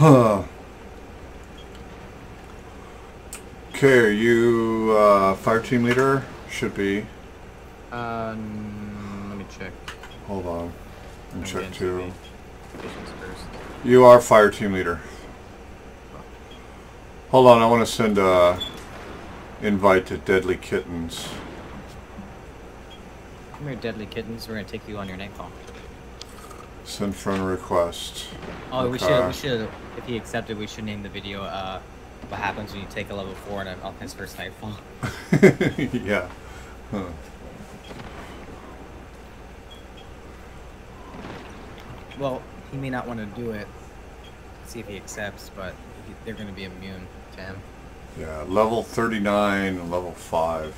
Okay, are you uh, fire team leader? Should be. Uh, let me check. Hold on. And I'm check too. You are fire team leader. Hold on, I want to send a invite to Deadly Kittens. Come here, deadly kittens. We're gonna take you on your nightfall. Send friend request. Oh, we should. We should. If he accepted, we should name the video. Uh, what happens when you take a level four on, a, on his first nightfall? yeah. Huh. Well, he may not want to do it. See if he accepts, but they're gonna be immune to him. Yeah, level 39 and level 5.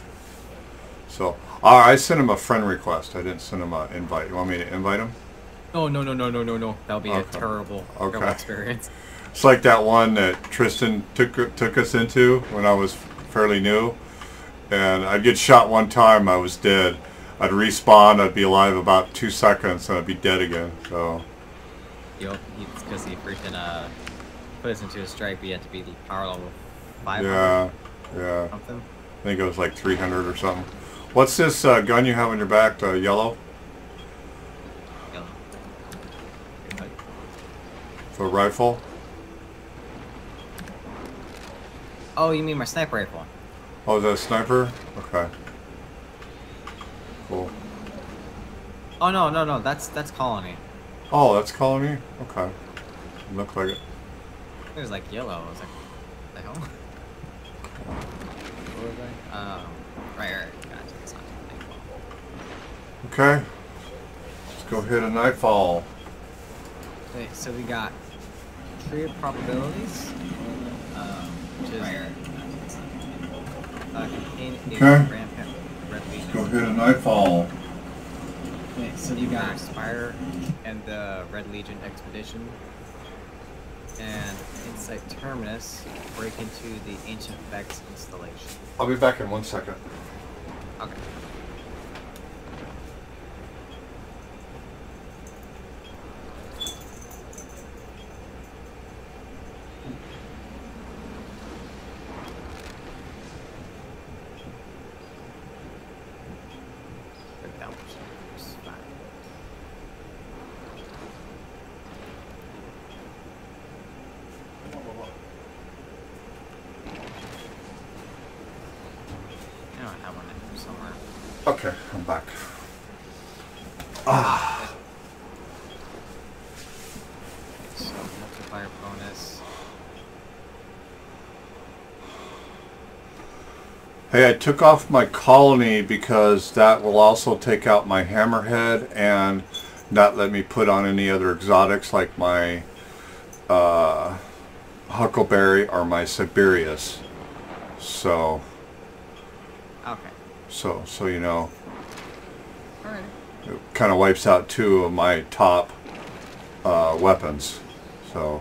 So, uh, I sent him a friend request. I didn't send him an invite. You want me to invite him? Oh no no no no no no! That'll be a Okay. terrible, terrible Okay. experience. It's like that one that Tristan took took us into when I was fairly new, and I'd get shot one time, I was dead. I'd respawn, I'd be alive about two seconds, and I'd be dead again. So Yo, because he freaking uh put us into a stripe. We had to be the power level five yeah, yeah. something. I think it was like 300 or something. What's this uh, gun you have on your back? The yellow, the rifle. Oh, you mean my sniper rifle? Oh, is that a sniper? Okay. Cool. Oh no no no! That's that's colony. Oh, that's colony. Okay. Look like it. It was like yellow. I was like, what the hell? What was I? Um, right, right, right. Gotcha. It's not too. Okay. Let's go hit a nightfall. Okay, so we got tree of probabilities, um, which is uh, contain Okay. rampant red legion. Go hit a nightfall. Okay, so you got Spire and the Red Legion expedition, and Insight Terminus break into the Ancient Vex installation. I'll be back in one second. Okay. Break down procedures, fine. I don't have one in here somewhere. Okay, I'm back. Ah. So multiplier bonus. Hey, I took off my colony because that will also take out my hammerhead and not let me put on any other exotics like my uh, huckleberry or my Cerberus. So, Okay. so, so you know, Alright. it kind of wipes out two of my top uh, weapons. So,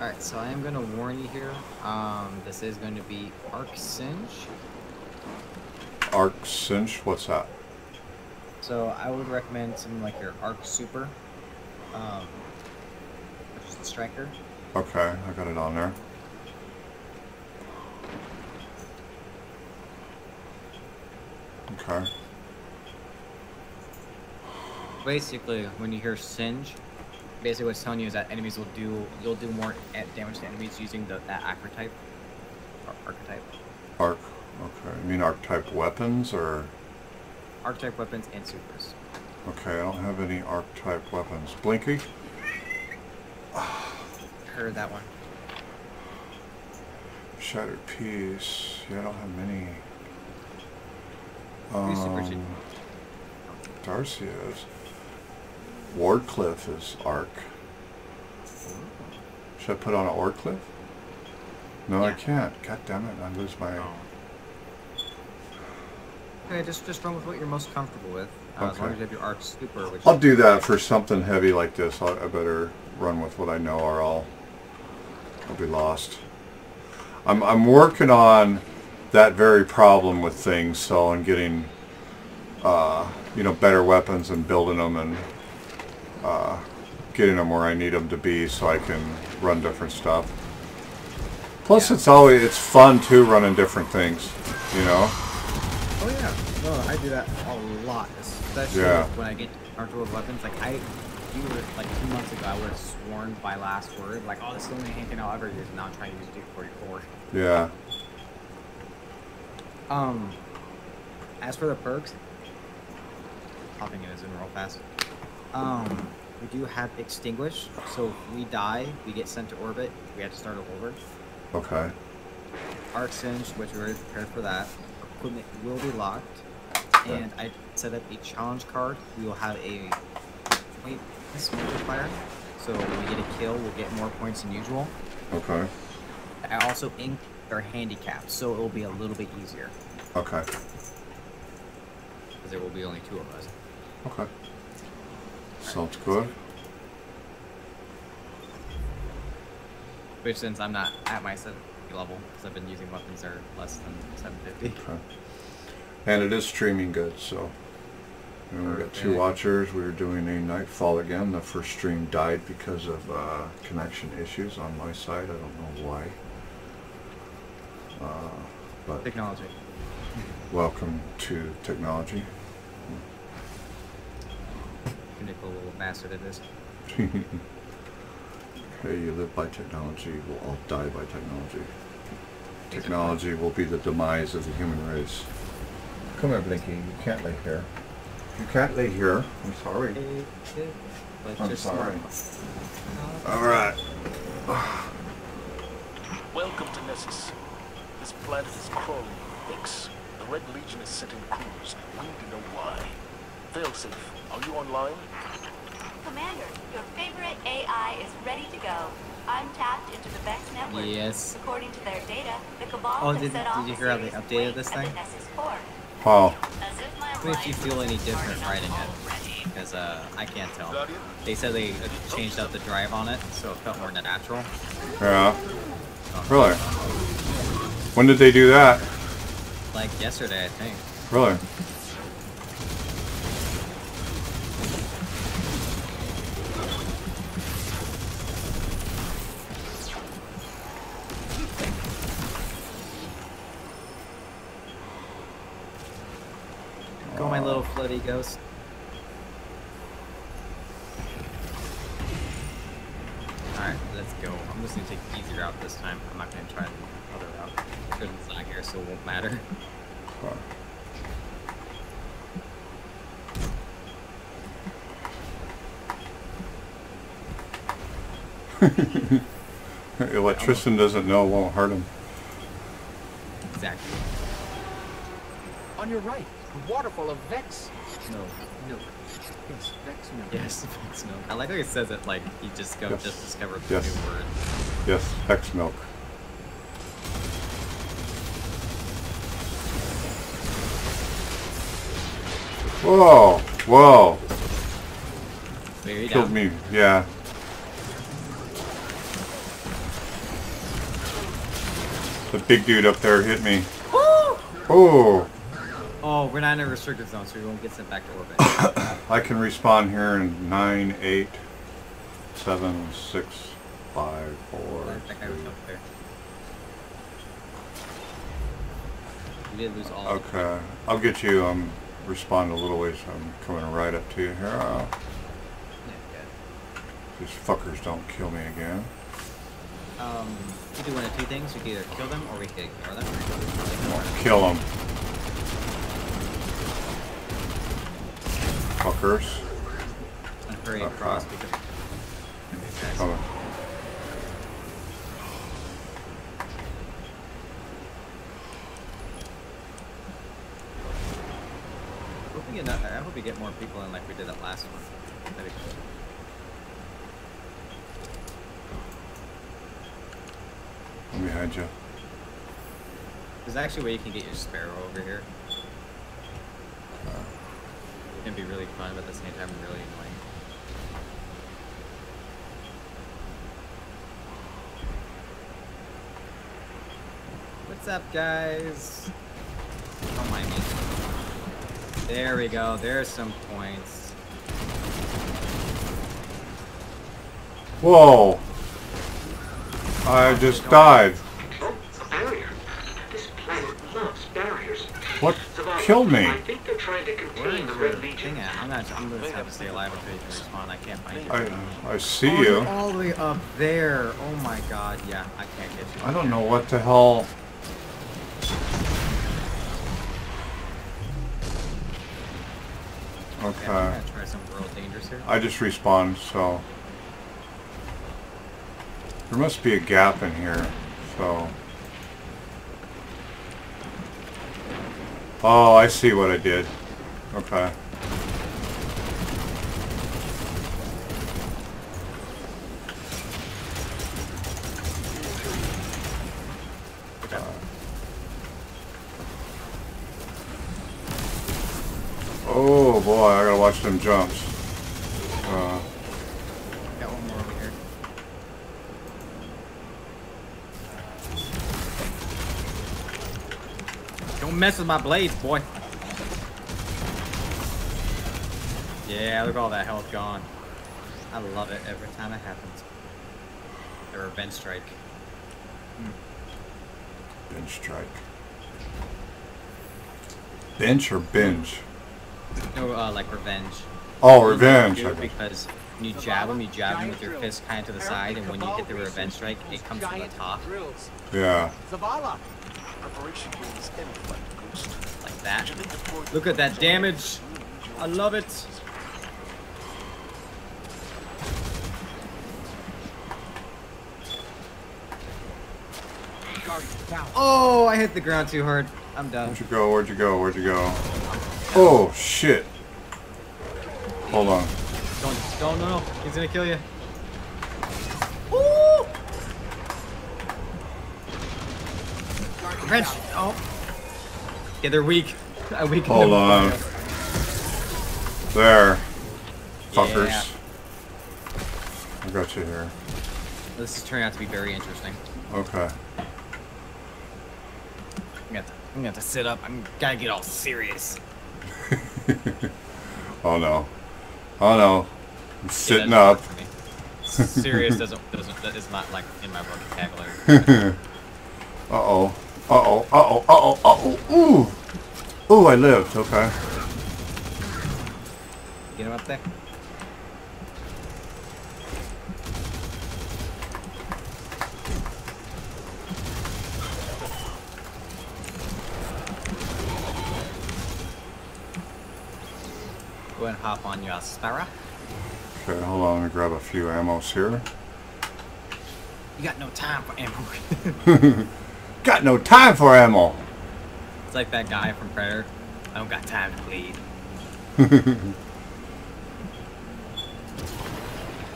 Alright, so I am gonna warn you here. Um, this is going to be Arc Singe. arc cinch, what's that? So I would recommend something like your Arc Super. Um, which is the striker. Okay, I got it on there. Okay. Basically, when you hear Singe, basically what's telling you is that enemies will do you'll do more damage to enemies using the that archetype. Or archetype. Arc. Okay. You mean archetype weapons or? Archetype weapons and supers. Okay, I don't have any archetype weapons. Blinky? Heard that one. Shattered Piece. Yeah, I don't have many. Who's super cheap? Um, D.A.R.C.I. is. Wardcliff is arc. Should I put on an Wardcliff? No, I can't. God damn it, I lose my... Okay, just just run with what you're most comfortable with. Uh, As long as you have your Arc Super, I'll do that for something heavy like this. I, I better run with what I know or I'll, I'll be lost. I'm, I'm working on that very problem with things, so I'm getting, uh, you know, better weapons and building them and uh, getting them where I need them to be so I can run different stuff. Plus, Yeah. it's always it's fun too running different things, you know. Oh yeah. No, I do that a lot, especially Yeah. when I get armed with weapons. Like I, you were like two months ago, I would have sworn by last word, like, oh, this is the only handgun I'll ever use. Now I'm trying to use Duke 44. Yeah. Um, as for the perks, hopping in a zoom real fast. Um, we do have extinguish, so if we die, we get sent to orbit. We have to start over. Okay. Arc Singe, which we're already prepared for that. Equipment will be locked. Okay. And I set up a challenge card. We will have a point multiplier. So when we get a kill, we'll get more points than usual. Okay. I also inked our handicap, so it will be a little bit easier. Okay. Because there will be only two of us. Okay. Good. Which since I'm not at my 750 level, because I've been using weapons that are less than 750. Okay. And it is streaming good, so. And we got two watchers. We were doing a Nightfall again. The first stream died because of uh, connection issues on my side. I don't know why. Uh, but Technology. welcome to technology. Pinnacle little bastard it is. hey, you live by technology, we'll all die by technology. Technology will be the demise of the human race. Come here, Blinky. You can't lay here. You can't lay here. I'm sorry. I'm sorry. All right. Welcome to Nessus. This planet is crawling with Vex. The Red Legion is sending crews. We need to know why. Failsafe, are you online? Commander, your favorite AI is ready to go. I'm tapped into the Vex network. Yes. According to their data, the Cabal Oh, has did- set did you hear how they updated this thing? Nessus core. Wow. As if What if you feel any different hard writing it? Because uh, I can't tell. They said they uh, changed out the drive on it, so it felt more natural. Yeah. Really? When did they do that? Like yesterday, I think. Really? Go, my little floaty ghost. Alright, let's go. I'm just gonna take the easy route this time. I'm not gonna try the other route. Tristan's not here, so it won't matter. Huh. what Tristan doesn't know won't hurt him. Exactly. On your right, a waterfall of Vex. No. No. Yes, Vex milk. Yes, it's no. I like how he says it like he just go Yes. just discovered the Yes. new word. Yes, Hex milk. Whoa, whoa, Wait, killed down? me. Yeah. The big dude up there hit me. Oh, Oh, we're not in a restricted zone, so we won't get sent back to orbit. I can respawn here in nine, eight, seven, six, five, four. that guy was three. up there. We did lose all. Okay, I'll get you. Um, respond a little ways. I'm coming right up to you here. These fuckers don't kill me again. Um, we do one of two things. We can either kill them or we can ignore them. Kill them, fuckers. Uh-huh. across because. Coming. I hope we get, I hope we get more people in like we did that last one. That'd be cool. I'm behind you. There's actually a way you can get your sparrow over here. It can be really fun, but at the same time really annoying. What's up, guys? Don't mind me. There we go. There's some points. Whoa! I just died. Oh, a barrier. This planet loves barriers. What Zavala, killed me? I think trying to Where contain is the your Red Legion. thing at? I'm gonna, I'm gonna have to stay alive until you respawn. I can't find you. I I see Oh, you. all the way up there. Oh my god, yeah, I can't get you. I don't know what the hell. Okay, I'm try some real dangerous here. I just respawned, so. There must be a gap in here, so. Oh, I see what I did. Okay. Oh boy, I gotta watch them jumps. Uh, Got one more over here. Don't mess with my blades, boy. Yeah, look at all that health gone. I love it every time it happens. The revenge strike. Bench strike. Bench or binge? No, uh, like revenge. Oh, revenge. do it I guess. Because when you jab them, you jab them with your fist kind of to the side, and when you hit the revenge strike, it comes from the top, Yeah. Zavala. Preparation means in flight, like that. Should they deploy Look at that damage. I love it. Oh, I hit the ground too hard. I'm done. Where'd you go? Where'd you go? Where'd you go? Oh shit! Hold on. Don't, don't, no, no. He's gonna kill you. Wrench. Oh. Yeah, they're weak. I weakened Hold them. on. There. Fuckers. Yeah. I got you here. This is turning out to be very interesting. Okay. I'm gonna, have to, I'm gonna have to sit up. I'm gotta get all serious. Oh no. Oh no. I'm sitting that up. doesn't work for me. Serious doesn't doesn't that is not like in my vocabulary. Uh oh. Uh oh. Uh oh. Uh oh. Uh oh. Ooh. Ooh, I lived. Okay. Get him up there. Go ahead and hop on your Aspara. Okay, hold on. Let me grab a few ammos here. You got no time for ammo. Got no time for ammo. it's like that guy from Predator. I don't got time to bleed.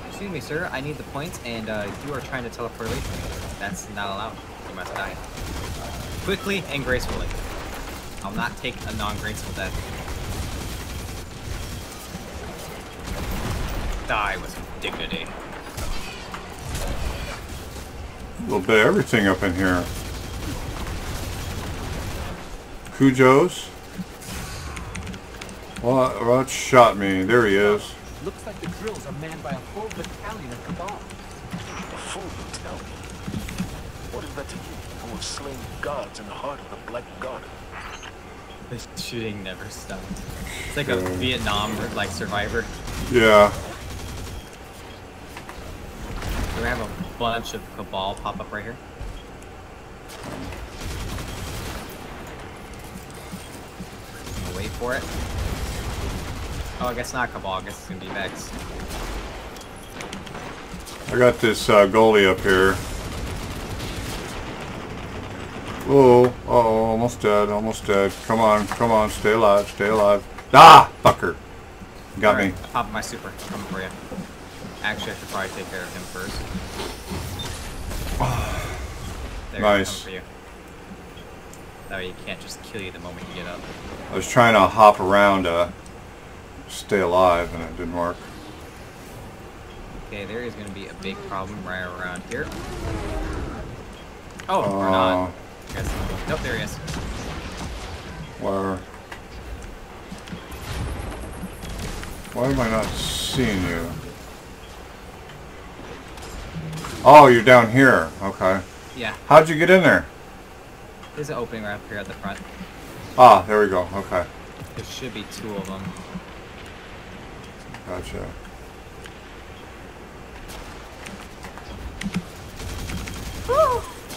Excuse me, sir. I need the points, and uh, you are trying to teleport away from me. That's not allowed. You must die. Quickly and gracefully. I'll not take a non-graceful death. Die with dignity. A little bit of everything up in here. Cujo's. What? What shot me? There he is. Looks like the drills are manned by a full battalion of Cabal. A fool will tell me. What is that to you, who have slain gods in the heart of the Black God? This shooting never stopped. It's like a Vietnam like survivor. Yeah. Do We're have a bunch of cabal pop up right here. Wait for it. Oh, I guess not cabal. I guess it's gonna be Vex. I got this uh, goalie up here. Whoa. Uh oh. Almost dead. Almost dead. Come on. Come on. Stay alive. Stay alive. Ah! Fucker. Got me. Alright, I popped my super. Coming for you. Actually, I should probably take care of him first. There, Nice. Coming for you. That way he can't just kill you the moment you get up. I was trying to hop around to stay alive and it didn't work. Okay, there is going to be a big problem right around here. Oh, or Uh, not. Guess. Nope, there he is. Where? Why am I not seeing you? Oh, you're down here. Okay. Yeah, How'd you get in there? There's an opening right up here at the front. Ah, there we go. Okay. There should be two of them. Gotcha.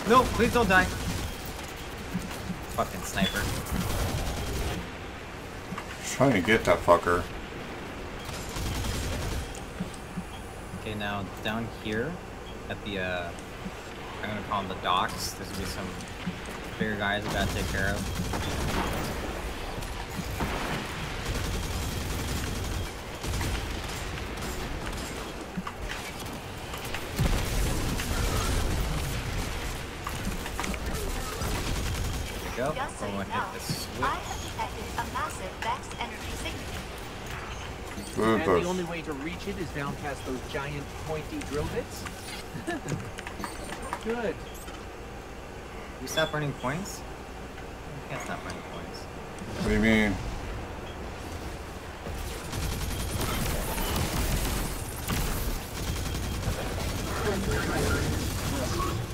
No, please don't die. Fucking sniper. Trying to get that fucker. Okay, now down here at the, uh, I'm gonna call them the docks. There's gonna be some bigger guys we gotta take care of. There we go. Just so We're you gonna know, hit this I have detected a massive Vex energy signature. And the only way to reach it is down past those giant pointy drill bits? Good. You stop running points? You can't stop running points. What do you mean?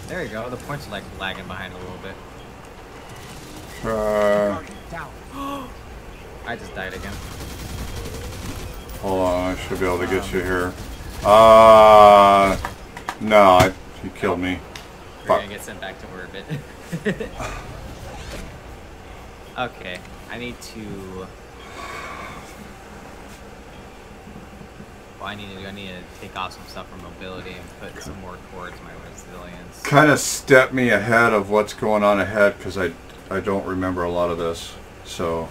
There you go. The points are like lagging behind a little bit. Uh. I just died again. hold on, I should be able to get you here. Uh, no, I, he killed me. We're Fuck. gonna get sent back to orbit. okay, I need to. Well, I need to. I need to take off some stuff from mobility and put some more towards my resilience. Kind of step me ahead of what's going on ahead because I, I don't remember a lot of this. So,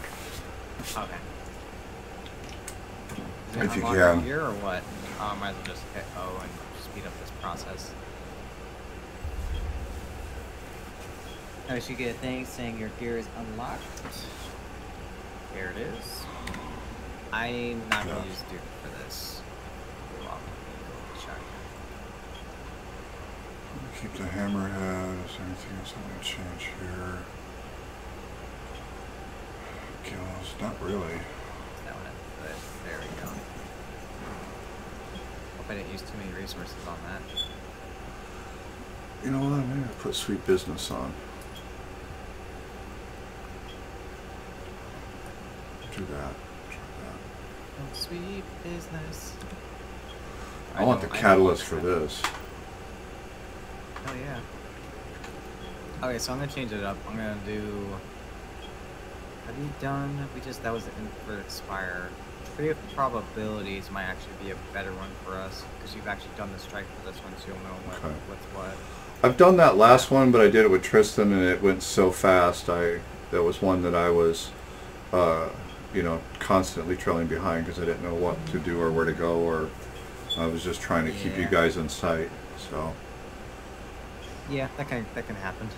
Okay. If you can. Here or what? Oh, I might as well just hit O and speed up this process. You should get a thing saying your gear is unlocked. There it is. I'm not gonna use Duke for this. Keep the hammerhead. Is there anything else I want to change here? Kills, not really. That one, but there we go. Hope I didn't use too many resources on that. You know what? I'm gonna put sweet business on. Do that. Try that. Oh, sweet business. I, want the I catalyst for this. Oh yeah. Okay, so I'm gonna change it up. I'm gonna do. Have you done? We just that was for expire. Tree of probabilities might actually be a better one for us because you've actually done the strike for this one, so you'll know what, Okay. what's what. I've done that last one, but I did it with Tristan, and it went so fast. I that was one that I was, uh, you know, constantly trailing behind because I didn't know what to do or where to go, or I was just trying to keep you guys in sight. So Yeah, that can that can happen.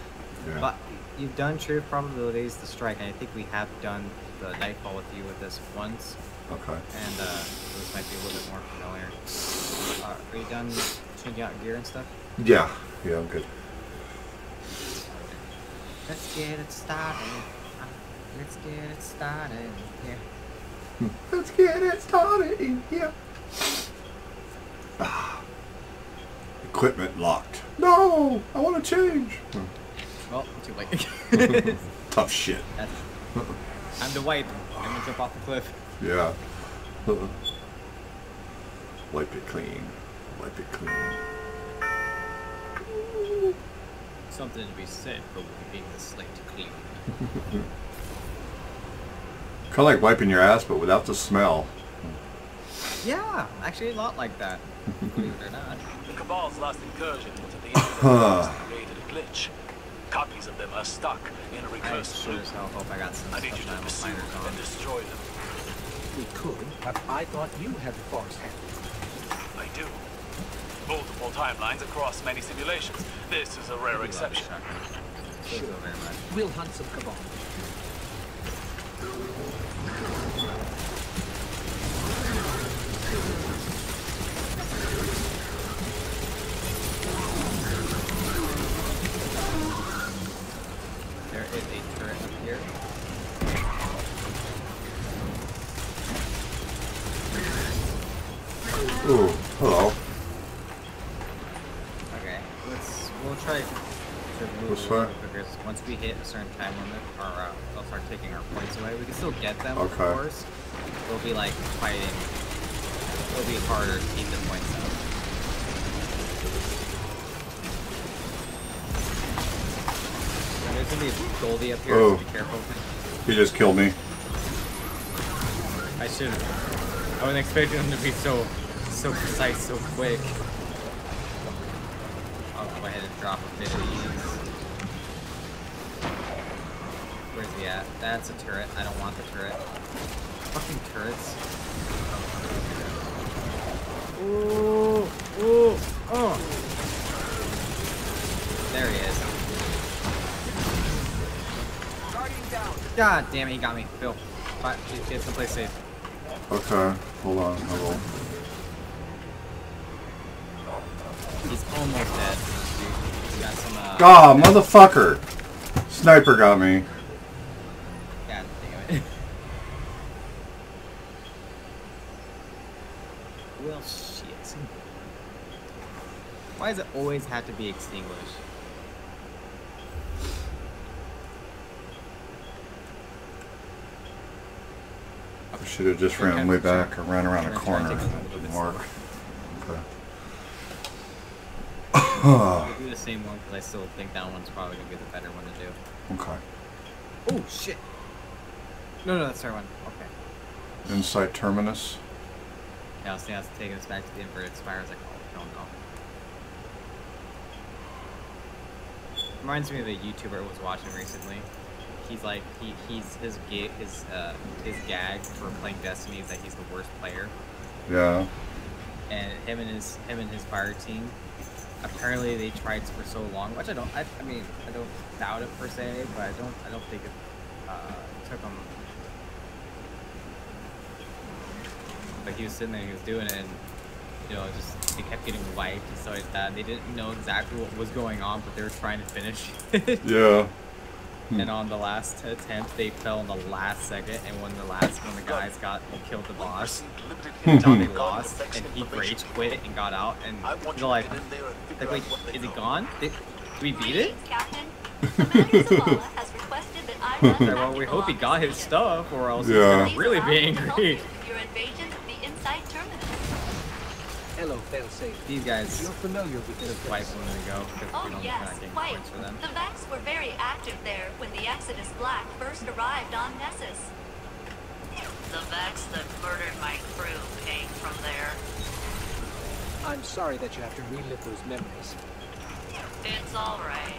yeah. But you've done true probabilities, the strike, and I think we have done the nightfall with you with this once, okay. and uh, this might be a little bit more familiar. Uh, are you done changing out gear and stuff? Yeah. Yeah, I'm good. Let's get it started. Uh, Let's get it started. Yeah. Let's get it started in here. Ah. Equipment locked. No, I want to change. Well, too late. Tough shit. That's, time to wipe. I'm gonna jump off the cliff. Yeah. Wipe it clean. Wipe it clean. Something to be said for wiping the slate clean. Kind of like wiping your ass, but without the smell. Yeah, actually a lot like that. Believe it or not. The Cabal's last incursion into the internet created a glitch. Copies of them are stuck in a recursive sure loop. as hell hope I got some I need you to pursue finders and destroy them. We could, but I thought you had the forest hand. I do. Multiple timelines across many simulations. This is a rare exception. Thank you very much. We'll hunt some cabal. There is a turret up here. Ooh, hello. Okay. let's we'll try to move quicker. Once we hit a certain time limit, or uh, they'll start taking our points away. We can still get them, of course. It'll be like fighting. It'll be harder to keep the points up. There's gonna be a Goldie up here, Oh. so be careful. He just killed me. I should. I wasn't expecting them to be so, so precise, so quick. I'll go ahead and drop a bit of these. Where's he at? That's a turret. I don't want the turret. Fucking turrets. Ooh, ooh, oh. There he is. God damn it, he got me. Bill, get someplace safe. Okay, hold on. I will. He's almost dead. We got some, uh... God, motherfucker! Sniper got me. God damn it. well, shit. Why does it always have to be extinguished? I should have just ran way back or ran around a corner. and take it a little bit Didn't work. Okay. We'll do the same one because I still think that one's probably gonna be the better one to do. okay. Oh shit! No, no, that's our one. Okay. Insight Terminus. Yeah, I was thinking that's taking us back to the inverted spire. I was like, oh, no, no. Reminds me of a YouTuber I was watching recently. He's like, he, he's his ga- his uh, his gag for playing Destiny is that he's the worst player, Yeah. and him and his him and his fire team. Apparently, they tried for so long, which I don't. I, I mean, I don't doubt it per se, but I don't. I don't think it uh, took them. But he was sitting there, he was doing it, and you know, just they kept getting wiped and stuff like that. They didn't know exactly what was going on, but they were trying to finish. it. Yeah. Hmm. And on the last attempt, they fell in the last second, and when the last when the guys got killed the boss, Received Johnny lost, and he information. rage quit and got out, and they're you like, to get in there and figure like, wait, out what they is he know. gone? Did, did we beat it? Captain. Has requested that I run well, we hope he got his stuff, or else Yeah. he's gonna really be me to help angry. These guys You're familiar with this just wipe place. a minute ago because Oh we don't yes, we're not getting quite. points for them. The Vex were very active there when the Exodus Black first arrived on Nessus. The Vex that murdered my crew came from there. I'm sorry that you have to relive those memories. It's alright.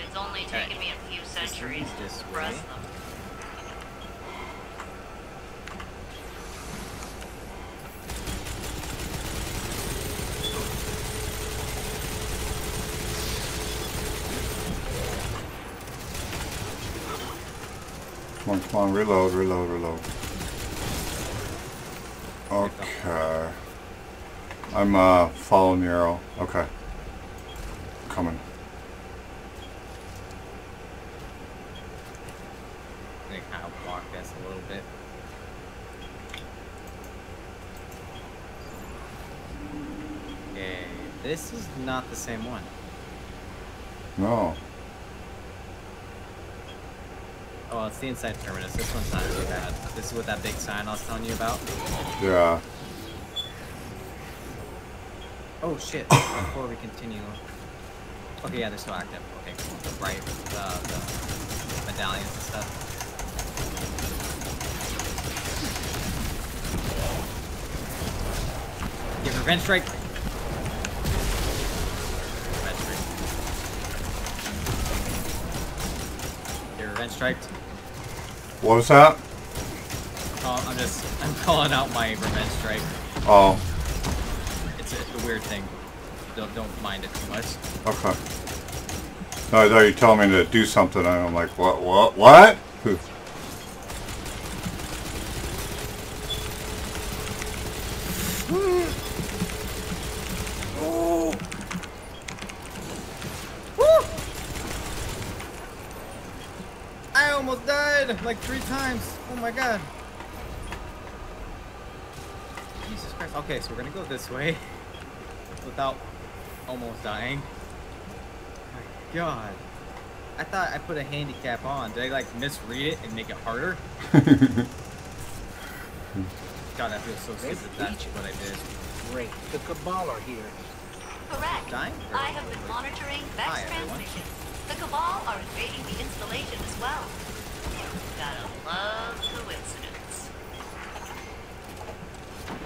It's only taken me a few centuries to this suppress way. them. On, come on, reload, reload, reload. Okay. I'm uh following the arrow. Okay. Coming. I'm kind of block this a little bit. Okay, this is not the same one. No. Oh, it's the Insight Terminus. This one's not really bad. This is with that big sign I was telling you about. Yeah. Oh shit! Before we continue. Okay, yeah, they're still active. Okay, cool. Right, the, the medallions and stuff. Give revenge strike. Revenge strike. What was that? Oh, I'm just I'm calling out my revenge strike. Oh, It's a, it's a weird thing. Don't don't mind it too much. okay. No, I thought you were telling me to do something, and I'm like, what, what, what? I almost died like three times. Oh my god. Jesus Christ. Okay, so we're gonna go this way without almost dying. My god. I thought I put a handicap on. Did I like misread it and make it harder? God, I feel so Red stupid. That's Legion. what I did. Great. The Cabal are here. Correct. Dying? I have been monitoring Vex Hi, everyone. transmissions. The Cabal are invading the installation as well. Gotta love coincidence.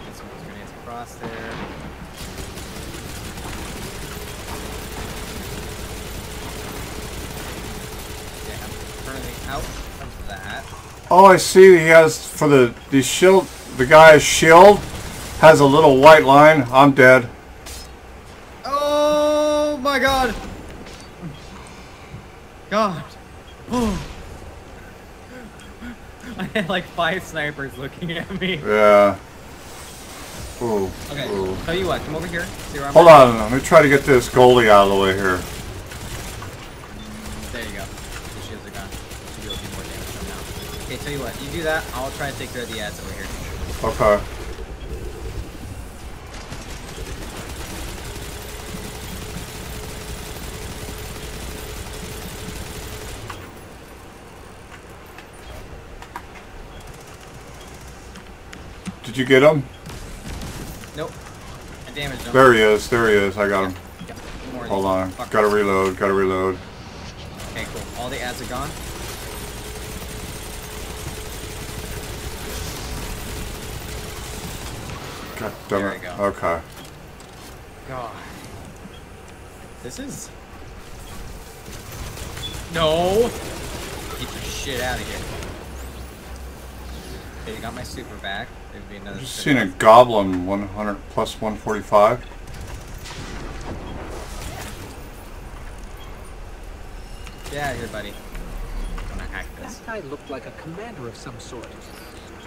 Get some of those across there. Yeah, I'm out of that. Oh, I see. He has for the the shield. The guy's shield has a little white line. I'm dead. Oh my god! God. Oh. I had like five snipers looking at me. Yeah. Ooh. Okay, Ooh. tell you what, come over here. See where I'm Hold at? on. Let me try to get this goalie out of the way here. There you go. The shields are gone. Should be able to do more damage from now. Okay, tell you what, you do that, I'll try to take care of the ads over here. Okay. Did you get him? Nope. I damaged him. There he is. There he is. I got him. Yeah, Hold on. Gotta reload. Gotta reload. Okay, cool. All the ads are gone. God damn There it. we go. Okay. God. This is. No! Get your shit out of here. Okay, you got my super back. There'd be another. Just seen a goblin 100 plus 145. Get out of here, buddy. I'm gonna hack this. That guy looked like a commander of some sort.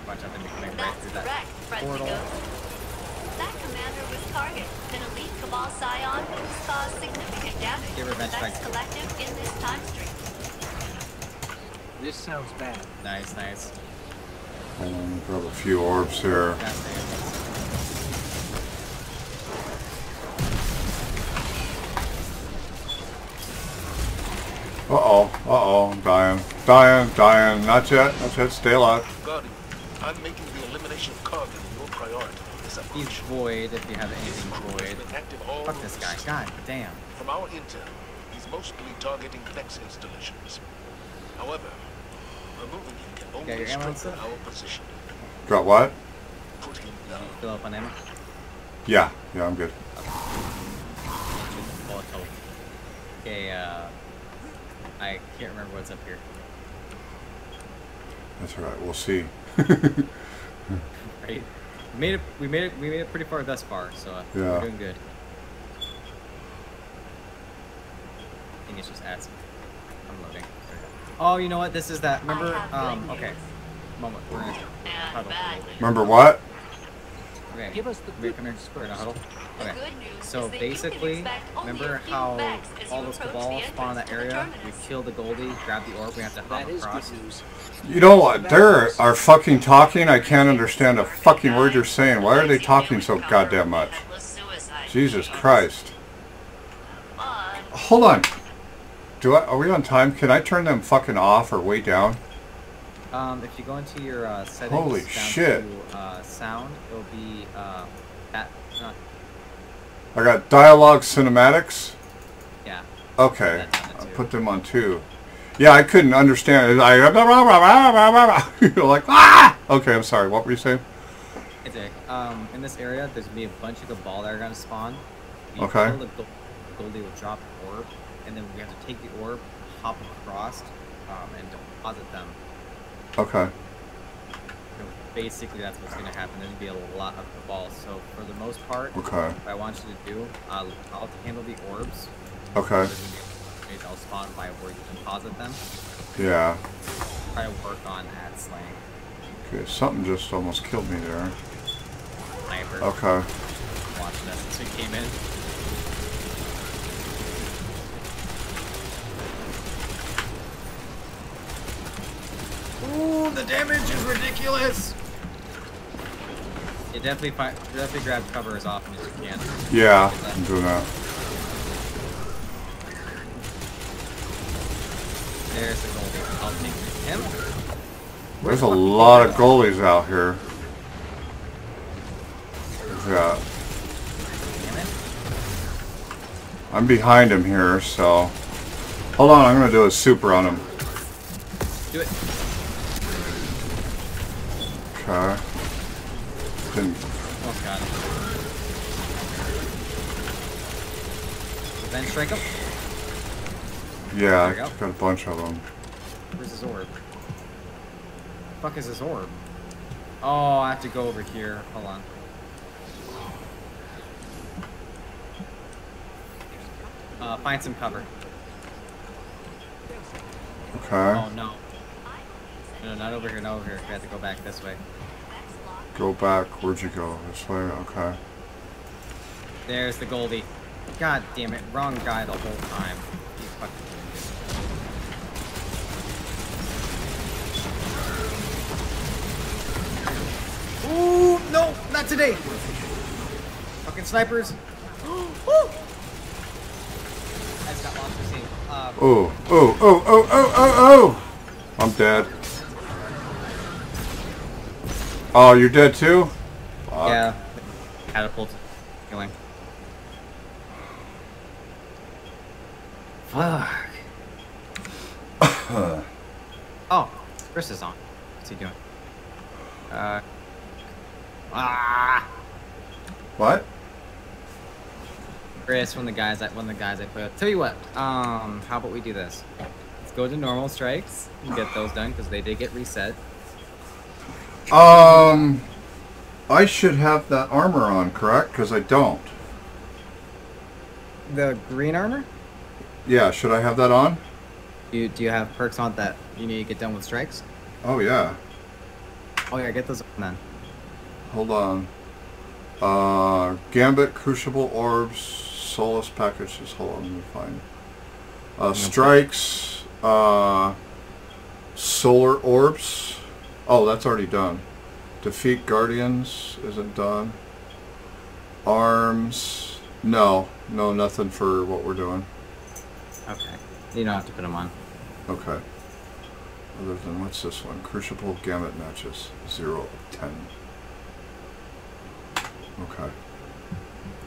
Watch out, them be coming right through that correct, Frenzy portal. That commander was Target, an elite Cabal Scion who's caused significant damage Get to the revenge Vex strike. Collective in this time stream. This sounds bad. Nice, nice. Hold on, let me grab a few orbs here. Uh oh, uh oh, I'm dying. Dying, dying. Not yet, not yet. Stay alive. Guardian, I'm making the elimination of Kargen your priority for this He's void if you have anything Has void. been active all Fuck this guy. the God damn. From our intel, he's mostly targeting Vex installations. However, removing him can Got your ammo and stuff? Got what? Put him down. Fill up on ammo. Yeah, yeah, I'm good. Okay, uh. I can't remember what's up here. That's alright, we'll see. Right? We made it. We made it. We made it pretty far thus far, so uh, Yeah. we're doing good. I think it's just ads. I'm loading. There we go. Oh, you know what? This is that. Remember? Um. Okay. Moment. We're gonna huddle. Remember what? Okay. Give us the Come here, good come news We're gonna first. huddle. Okay. good news So is that you can basically, remember how all those approach cabal spawn in that entrance to the area? We kill the Goldie, grab the orb, we have to hop across. You know what? They are fucking talking. I can't understand a fucking word you're saying. Why are they talking so goddamn much? Jesus. Christ. Hold on. Do I? Are we on time? Can I turn them fucking off or way down? Um, if you go into your uh, settings Holy down shit. to uh, sound, it'll be uh, that. Not, I got dialogue cinematics. yeah. Okay, That's on it I'll put them on two. Yeah, I couldn't understand it. I you're like ah. Okay, I'm sorry. What were you saying? It's a, um, in this area, there's gonna be a bunch of cabal that are gonna spawn. We Okay. kill the Gold- Goldie will drop orb, and then we have to take the orb, hop across, um, and deposit them. Okay. So basically, that's what's gonna happen. There's gonna be a lot of balls, So for the most part, Okay. what I want you to do, I'll, I'll handle the orbs. Okay. There's gonna be opportunities I'll spawn by where you deposit them. Yeah. Try to work on ad slaying. Okay. Something just almost killed me there. Sniper. Okay. Watching this since we came in. Ooh, the damage is ridiculous! You definitely definitely grab cover as often as you can. Yeah, I'm doing that. There's the Goldie. I'll take him. There's a lot of goalies out here. Yeah, Damn it. I'm behind him here, so. Hold on, I'm gonna do a super on him. Do it. Didn't, Almost got him. Then strike him. yeah, you go. got a bunch of them. Where's his orb? fuck is his orb? Oh, I have to go over here. Hold on. Uh, find some cover. Okay. Oh no. No, not over here, not over here. We have to go back this way. Go back. Where'd you go? This way? Okay. There's the Goldie. God damn it, wrong guy the whole time. You fucking. Ooh, no, not today. Fucking snipers. Woo! I just got lost for seeing. Uh, Oh, oh, oh, oh, oh, oh, oh! I'm dead. Oh, you're dead too? Fuck. yeah. Catapult. Killing. Fuck. oh, Chris is on. What's he doing? Uh. Ah! What? Chris, one of the guys that one of the guys I play with. Tell you what, um, how about we do this? Let's go to normal strikes and get those done because they did get reset. Um, I should have that armor on, correct? Because I don't. The green armor? Yeah, should I have that on? Do you, do you have perks on that you need to get done with strikes? Oh, yeah. Oh yeah, get those on then. Hold on. Uh, Gambit, Crucible Orbs, Solus packages. Hold on, let me find. Uh, strikes, uh, Solar Orbs. Oh, that's already done. Defeat Guardians isn't done. Arms. No, no, nothing for what we're doing. Okay. You don't have to put them on. Okay. Other than what's this one? Crucible Gambit matches. Zero of ten. Okay.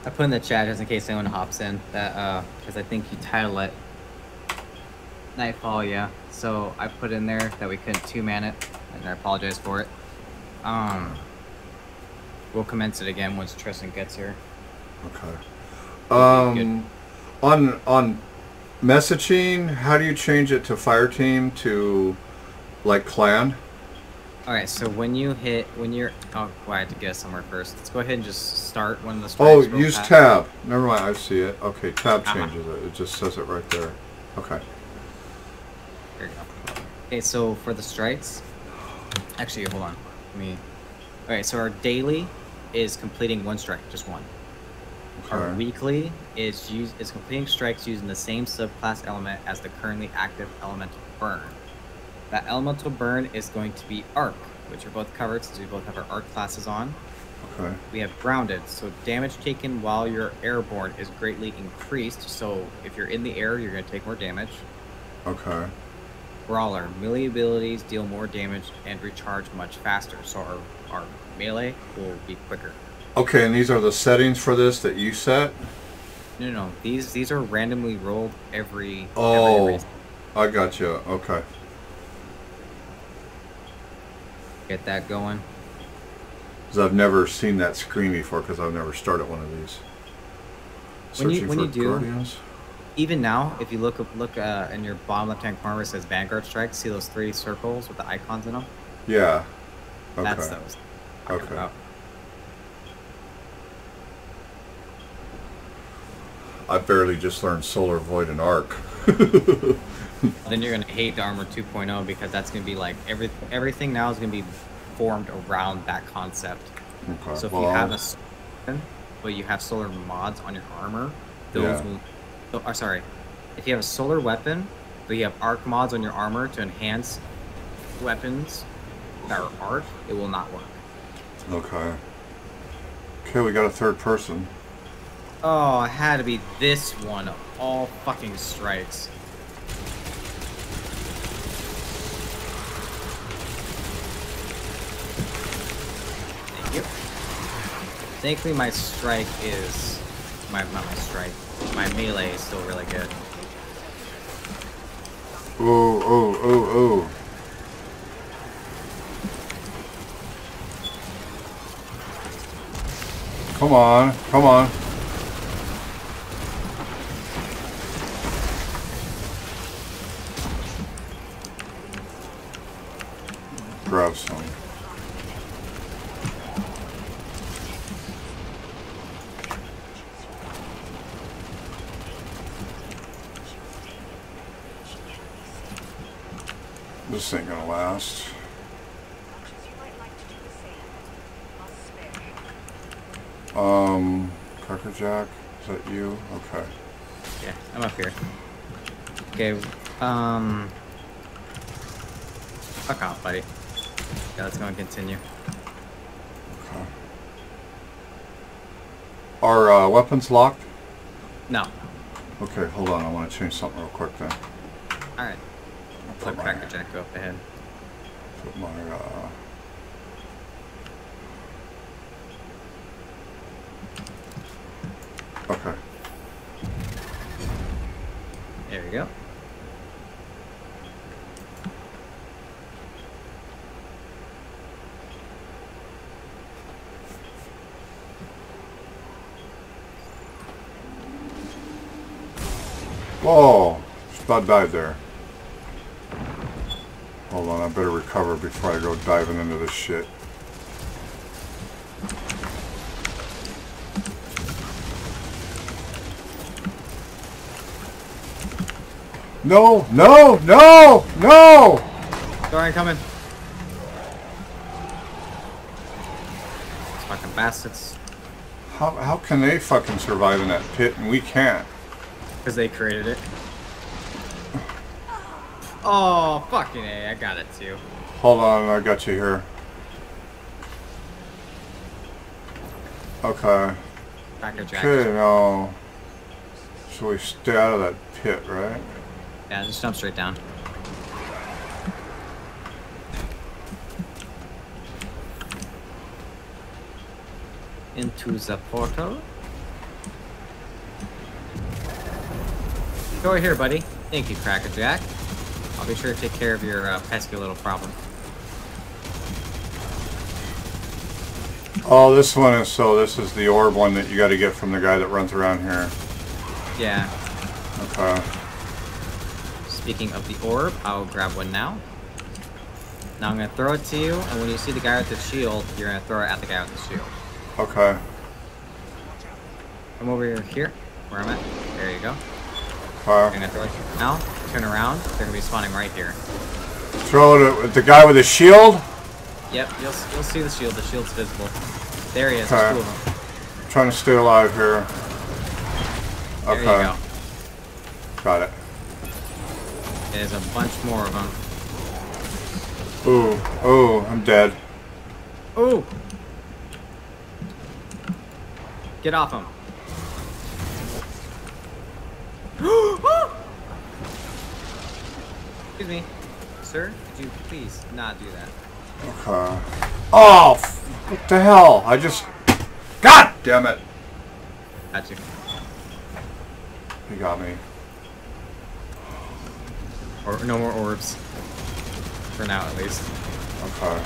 I put in the chat just in case anyone hops in that uh because I think you title it Nightfall, yeah. So I put in there that we couldn't two man it, and I apologize for it. Um, we'll commence it again once Tristan gets here. Okay. Um, on on messaging, how do you change it to fire team to like clan? All right, so when you hit when you're oh, well, I had to guess somewhere first. Let's go ahead and just start one of the. Oh, use tab. Never mind, I see it. Okay, tab Uh-huh. changes it. It just says it right there. Okay. There you go. Okay, so for the strikes, actually, hold on. Let me. All right, so our daily is completing one strike, just one. Our weekly is use is completing strikes using the same subclass element as the currently active elemental burn. That elemental burn is going to be arc, which are both covered since we both have our arc classes on. Okay. We have grounded, so damage taken while you're airborne is greatly increased. So if you're in the air, you're going to take more damage. Okay. Brawler, melee abilities deal more damage and recharge much faster, so our, our melee will be quicker. Okay, and these are the settings for this that you set? No, no, these these are randomly rolled every. Oh, every. I got you. Okay. get that going. Because I've never seen that screen before because I've never started one of these. When you- when for you do- Guardians. Even now, if you look look uh, in your bottom left-hand corner where it says Vanguard Strike, see those three circles with the icons in them? Yeah. Okay. That's those. Okay. about. I barely just learned Solar Void and Arc. Then you're gonna hate the Armor 2.0 because that's gonna be like every everything now is gonna be formed around that concept. Okay. So if well, you have a but you have solar mods on your armor, those Yeah. will oh, sorry, if you have a solar weapon, but you have arc mods on your armor to enhance weapons that are arc, it will not work. Okay. Okay, we got a third person. Oh, it had to be this one all fucking strikes. Thankfully, my strike is my not my strike. My melee is still really good. Ooh, ooh, ooh, ooh. Come on, come on. Grab some. This ain't gonna last. Um, Cracker Jack, is that you? Okay. Yeah, I'm up here. Okay, um... Fuck off, buddy. Yeah, let's go and continue. okay. Are uh, weapons locked? No. Okay, hold on. I want to change something real quick then. Alright. Put my, Cracker Jack go up ahead. put my, uh... Okay. There we go. Oh, about died there. I better recover before I go diving into this shit. No, no, no, no! Sorry, coming. Fucking bastards. How, how can they fucking survive in that pit and we can't? Because they created it. Oh, fucking A, I got it too. Hold on, I got you here. Okay. Cracker Jack. Okay, now... So we stay out of that pit, right? Yeah, just jump straight down. Into the portal. Go over here, buddy. Thank you, Cracker Jack. I'll be sure to take care of your uh, pesky little problem. Oh, this one is so. This is the orb one that you got to get from the guy that runs around here. Yeah. Okay. Speaking of the orb, I'll grab one now. Now I'm gonna throw it to you, and when you see the guy with the shield, you're gonna throw it at the guy with the shield. Okay. Come over here, where I'm at. There you go. Okay. I'm gonna throw it now. Turn around. They're gonna be spawning right here. Throw it at the guy with the shield. Yep, you'll you'll see the shield. The shield's visible. There he is. Okay. There's two of them. trying to stay alive here. Okay. go. Got it. There's a bunch more of them. Ooh, ooh, I'm dead. Ooh! Get off him. Excuse me. Sir, could you please not do that? Okay. Oh, f- what the hell? I just. God damn it! Got you. He got me. Or no more orbs. For now, at least. Okay.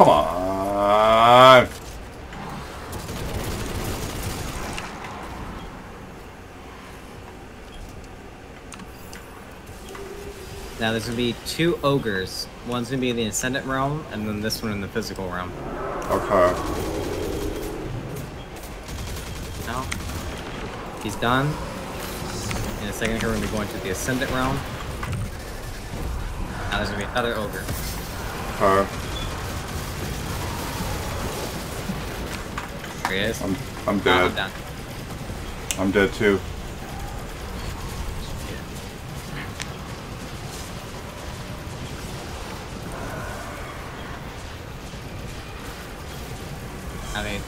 Come on. Now there's gonna be two ogres. One's gonna be in the Ascendant realm, and then this one in the physical realm. Okay. Now, he's done. In a second here, we're gonna be going to the Ascendant realm. Now there's gonna be another ogre. Okay. There he is. I'm I'm dead. I'm done. I'm dead too. I mean,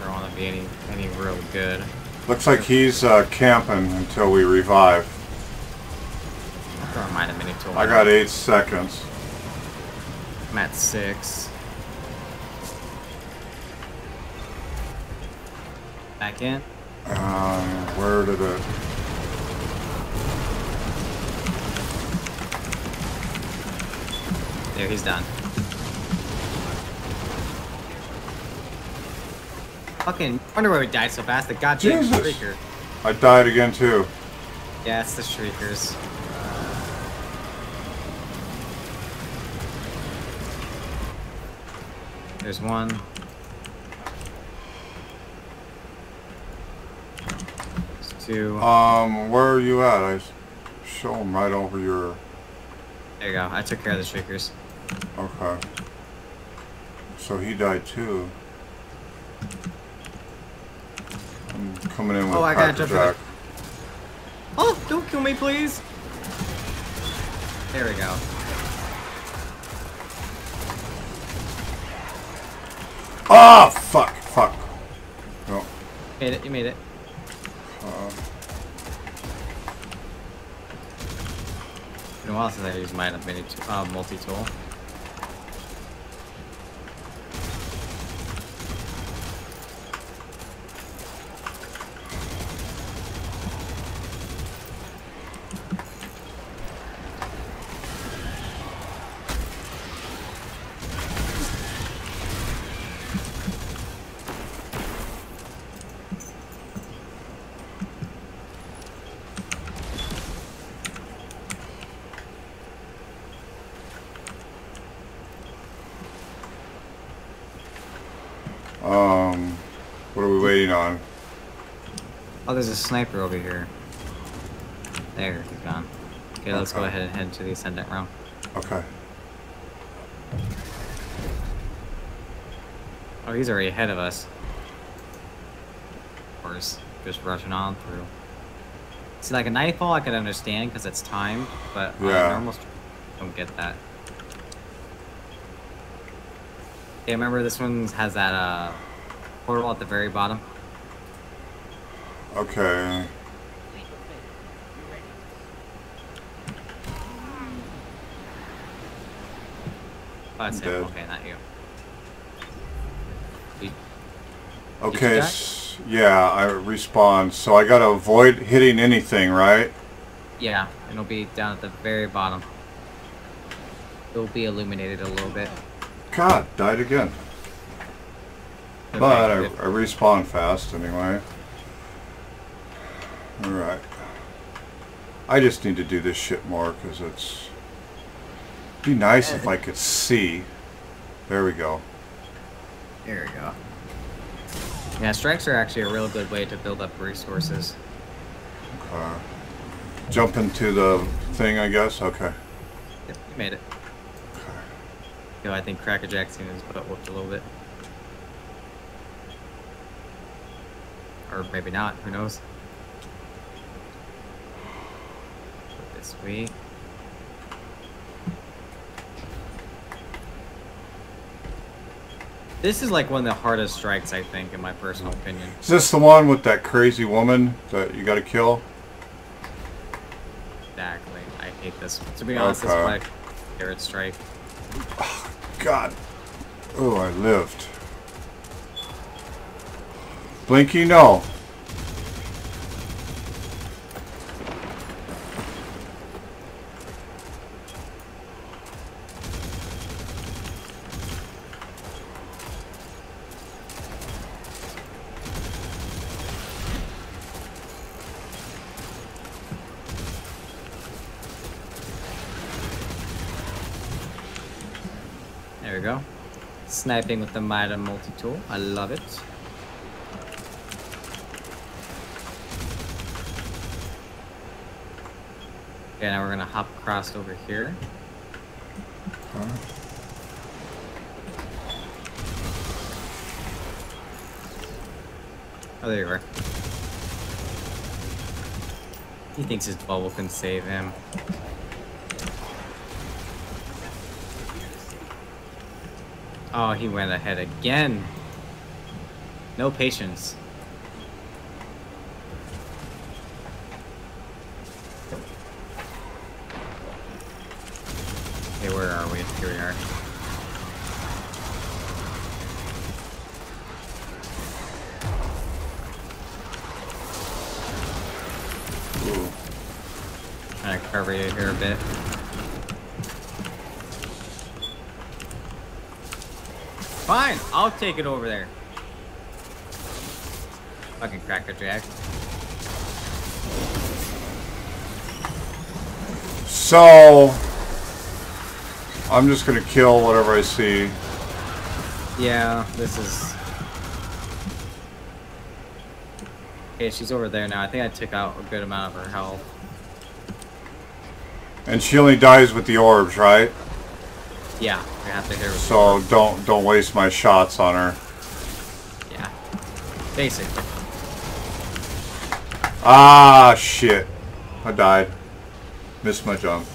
there won't be any any real good. Looks like he's uh, camping until we revive. Or might have been a tool. I got eight seconds. I'm at six. Back in. Um, where did it? There, he's done. Fucking wonder why we died so fast. The goddamn Jesus. shrieker. I died again too. Yeah, it's the shriekers. There's one. There's two. Um, where are you at? I s- show him right over your. There you go. I took care of the shriekers. Okay. So he died too. I'm coming in with Oh, I gotta jump Jack. Oh, don't kill me, please. There we go. Ah, fuck, fuck. No. Made it. You made it. Uh, Been a while since I used my mini uh, multi-tool. um, what are we waiting on? Oh, there's a sniper over here. There, he's gone. Okay, let's go ahead and head to the ascendant realm. Okay. Oh, he's already ahead of us. Of course, just rushing on through. See, like a nightfall, I could understand because it's timed, but on Yeah. a normal stream, I don't get that. Yeah, remember this one has that uh portal at the very bottom. Okay. Oh, him. Okay, not you. Okay. Yeah, I respawn. So I gotta avoid hitting anything, right? Yeah, it'll be down at the very bottom. It'll be illuminated a little bit. God, died again. Okay, But I, I respawn fast anyway. Alright. I just need to do this shit more because it's... Be nice if I could see. There we go. There we go. Yeah, strikes are actually a real good way to build up resources. Uh, jump into the thing, I guess? Okay. Yep, you made it. Okay. Yo, I think Cracker Jack's seen his butt whooped a little bit. Or maybe not, who knows? This way. This is like one of the hardest strikes, I think, in my personal opinion. Is this the one with that crazy woman that you gotta kill? Exactly. I hate this. To be honest, this is Okay. my favorite strike. Oh, God. Oh, I lived. Blinky, no. There we go. Sniping with the Mida multi-tool. I love it. Okay, now we're gonna hop across over here. Oh, there you are. He thinks his bubble can save him. Oh, he went ahead again. No patience. Okay, where are we? Here we are. Ooh. Trying to cover you here a bit. Fine, I'll take it over there. Fucking cracker jack. So, I'm just gonna kill whatever I see. Yeah, this is. Okay, she's over there now. I think I took out a good amount of her health. And she only dies with the orbs, right? Yeah, we have to hit her. with- So don't don't waste my shots on her. Yeah, basically. Ah, shit. I died. Missed my jump.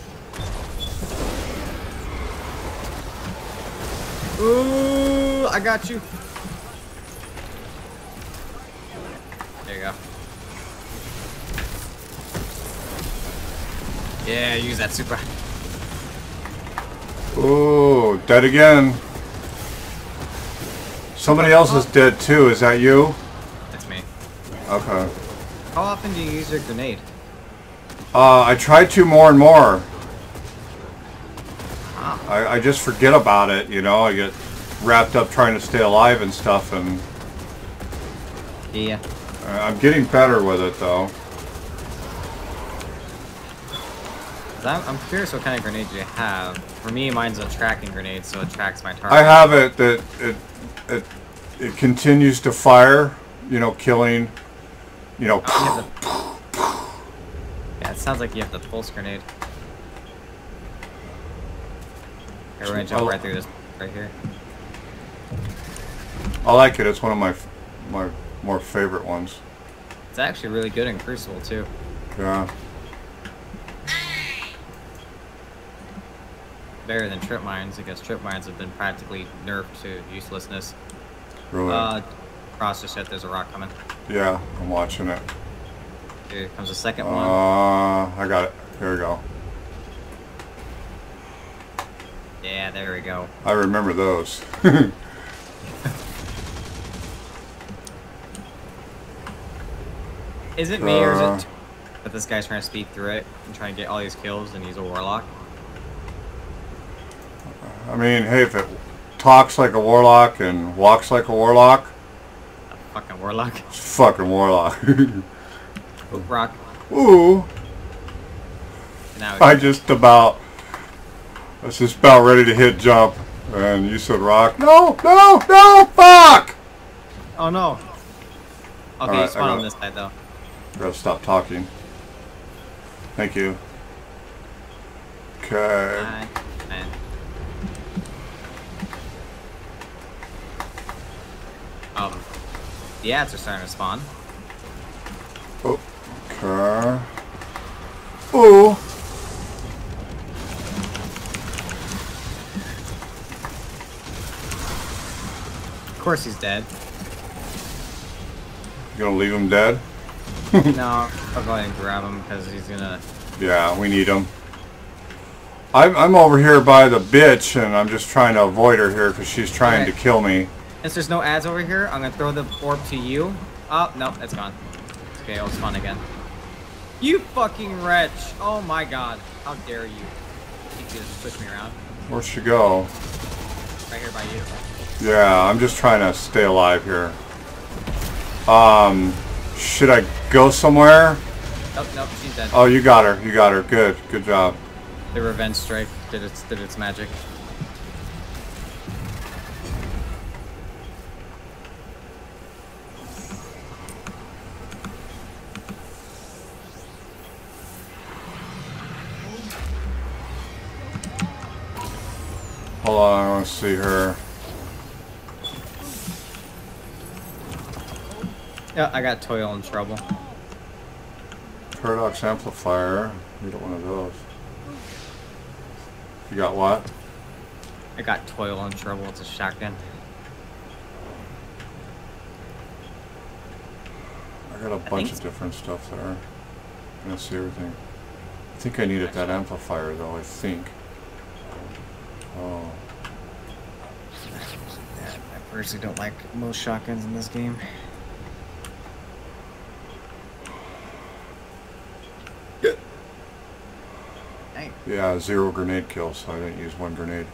Ooh, I got you. There you go. Yeah, use that super. Ooh, dead again. Somebody else is dead too. Is that you? That's me. Okay. How often do you use your grenade? Uh, I try to more and more. I, I just forget about it, you know. I get wrapped up trying to stay alive and stuff, and yeah. I'm getting better with it though. I'm, I'm curious what kind of grenade you have. For me, mine's a tracking grenade, so it tracks my target. I have it that it it it continues to fire, you know, killing, you know. Oh, you the- Yeah, it sounds like you have the pulse grenade. Here, we're gonna jump Oh. right through this right here. I like it. It's one of my my more favorite ones. It's actually really good in Crucible too. Yeah. Better than trip mines because trip mines have been practically nerfed to uselessness. Really. Uh, Cross just said there's a rock coming. yeah, I'm watching it. Here comes the second Uh, one. I got it. Here we go. Yeah, there we go. I remember those. Is it me or Uh. is it that this guy's trying to speed through it and trying to get all these kills and he's a warlock? I mean, hey, if it talks like a warlock and walks like a warlock, A fucking warlock. it's fucking warlock. Rock. Ooh, Now I just about, I was just about ready to hit jump, and you said rock. No, no, no, fuck! Oh no. Okay, Alright, you I spawn on this side though. Gotta stop talking. Thank you. Okay. Nine, nine. Um, the ads are starting to spawn. Okay. Ooh. Of course he's dead. You gonna leave him dead? no, I'll go ahead and grab him because he's gonna. Yeah, we need him. I'm, I'm over here by the bitch, and I'm just trying to avoid her here because she's trying Okay. to kill me. Since there's no ads over here, I'm gonna throw the orb to you. Oh, no, it's gone. Okay, it'll spawn again. You fucking wretch! Oh my god. How dare you? You just push me around. Where'd she go? Right here by you. Yeah, I'm just trying to stay alive here. Um, should I go somewhere? Nope, nope, she's dead. Oh, you got her. You got her. Good. Good job. The revenge strike did its did its magic. On, I want to see her. Yeah, I got Toil and Trouble. Paradox amplifier. We got one of those. You got what? I got Toil and Trouble. It's a shotgun. I got a I bunch of different stuff there. I see everything. I think I needed that amplifier though, I think. Oh. Personally don't like most shotguns in this game. Yeah, zero grenade kills, so I didn't use one grenade.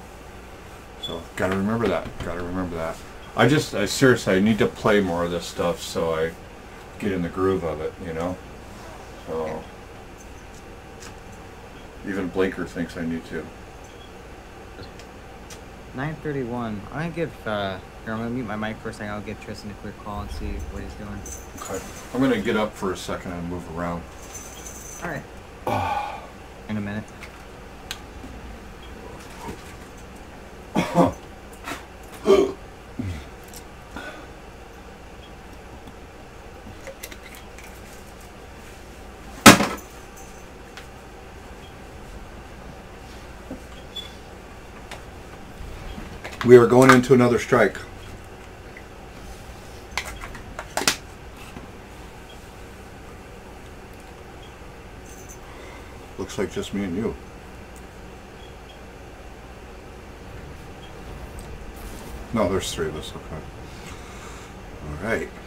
So, gotta remember that. Gotta remember that. I just, I seriously, I need to play more of this stuff so I get in the groove of it, you know? So. Even Blinker thinks I need to. 931. I'm gonna give, uh, here, I'm gonna mute my mic for a second. I'll give Tristan a quick call and see what he's doing. Okay. I'm gonna get up for a second and move around. Alright. In a minute. We are going into another strike. Looks like just me and you. No, there's three of us, okay. Alright. God.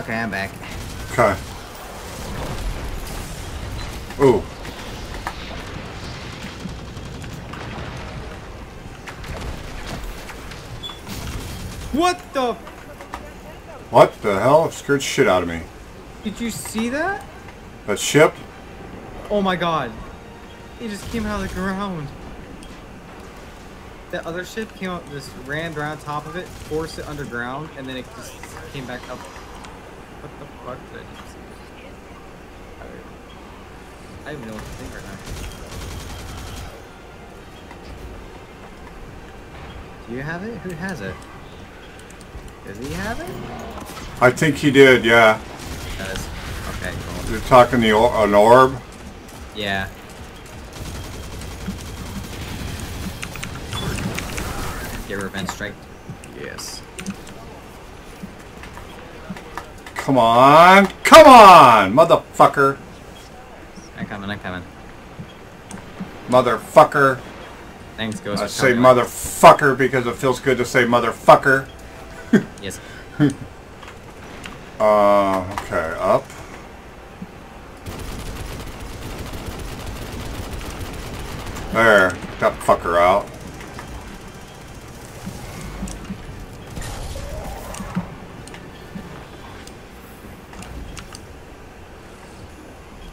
Okay, I'm back. Okay. Ooh. What the? What the hell? Scared shit out of me. Did you see that? That ship? Oh my god. It just came out of the ground. That other ship came out, just ran around top of it, forced it underground, and then it just came back up. What the did I just? I don't even know what to think right now. Do you have it? Who has it? Does he have it? I think he did, yeah. Does. Okay, cool. You're talking the or- an orb? Yeah. Get revenge strike. Yes. Come on! Come on! Motherfucker! I'm coming, I'm coming. Motherfucker! Thanks, Ghost. I say motherfucker because it feels good to say motherfucker. Yes. Uh, okay, up. There, that fucker out.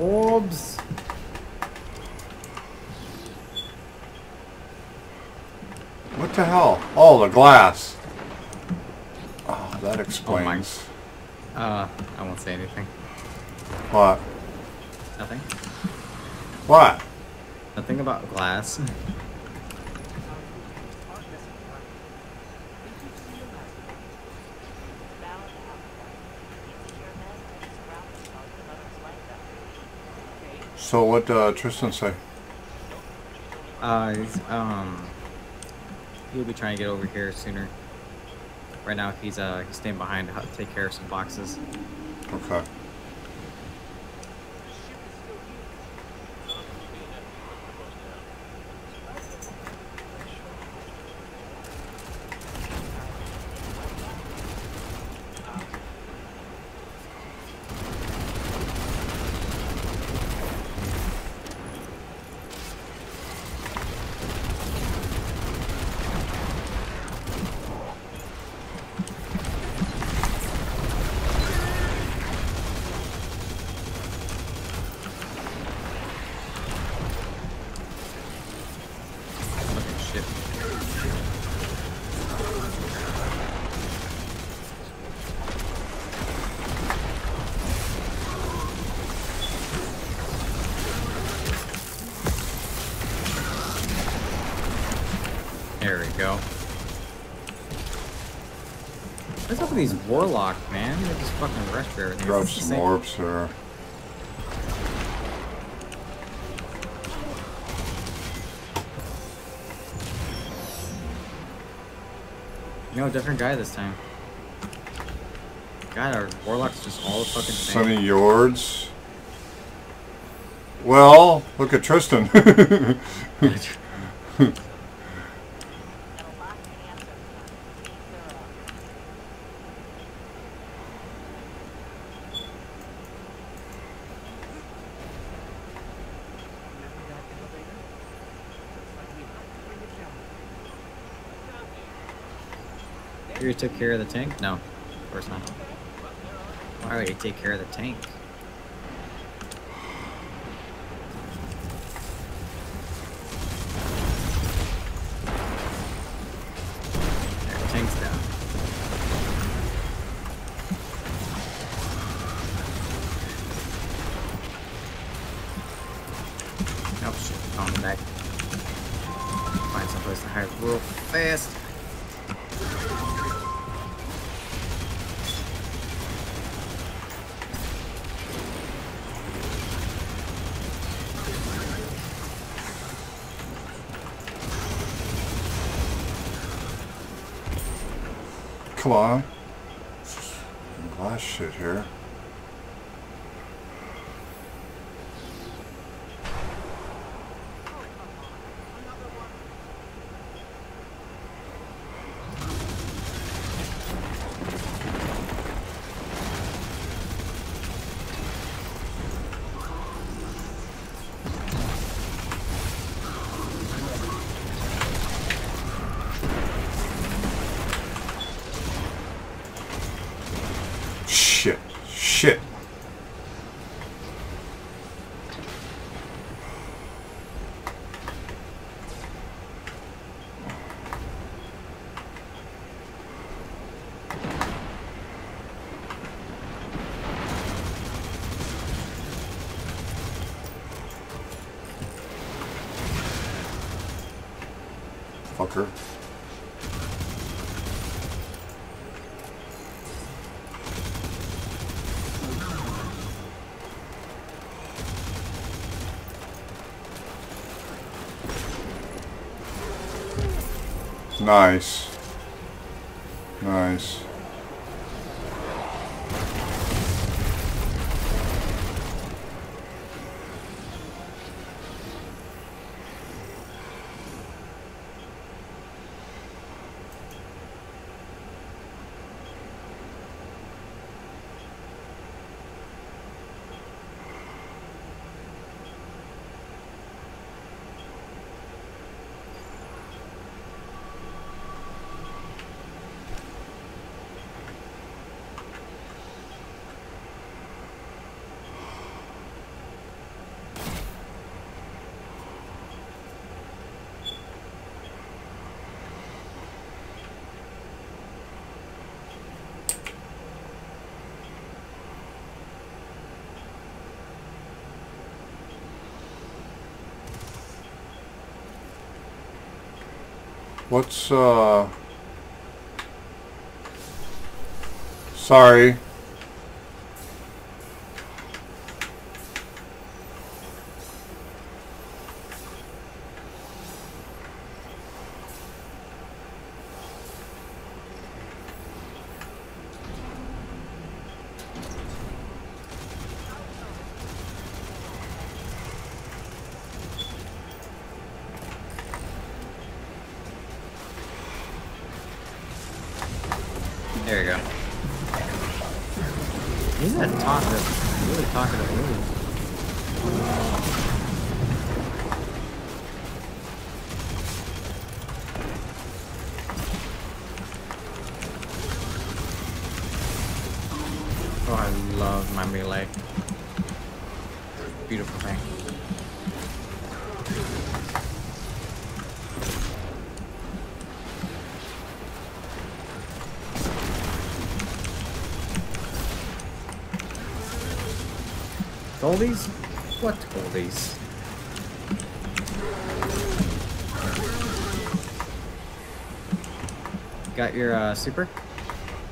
Orbs. What the hell? Oh, the glass. Oh, that explains. Uh, I won't say anything. what? Nothing. What? Nothing about glass. So what uh, Tristan say? Uh, um, he'll be trying to get over here sooner. Right now, he's uh, he's staying behind to take care of some boxes. Okay. Fucking shit. There we go. What's up with these warlock, man? They just fucking rush through everything. Drop Is this some orbs there. No, different guy this time. God, our warlock's just all the fucking same. Sunny Yords. Well, look at Tristan. took care of the tank? No, of course not. Why would he take care of the tank? Come on. Glass shit here. Shit. Shit. Fucker. Nice. Nice. What's, uh... Sorry. What goldies? Got your uh, super?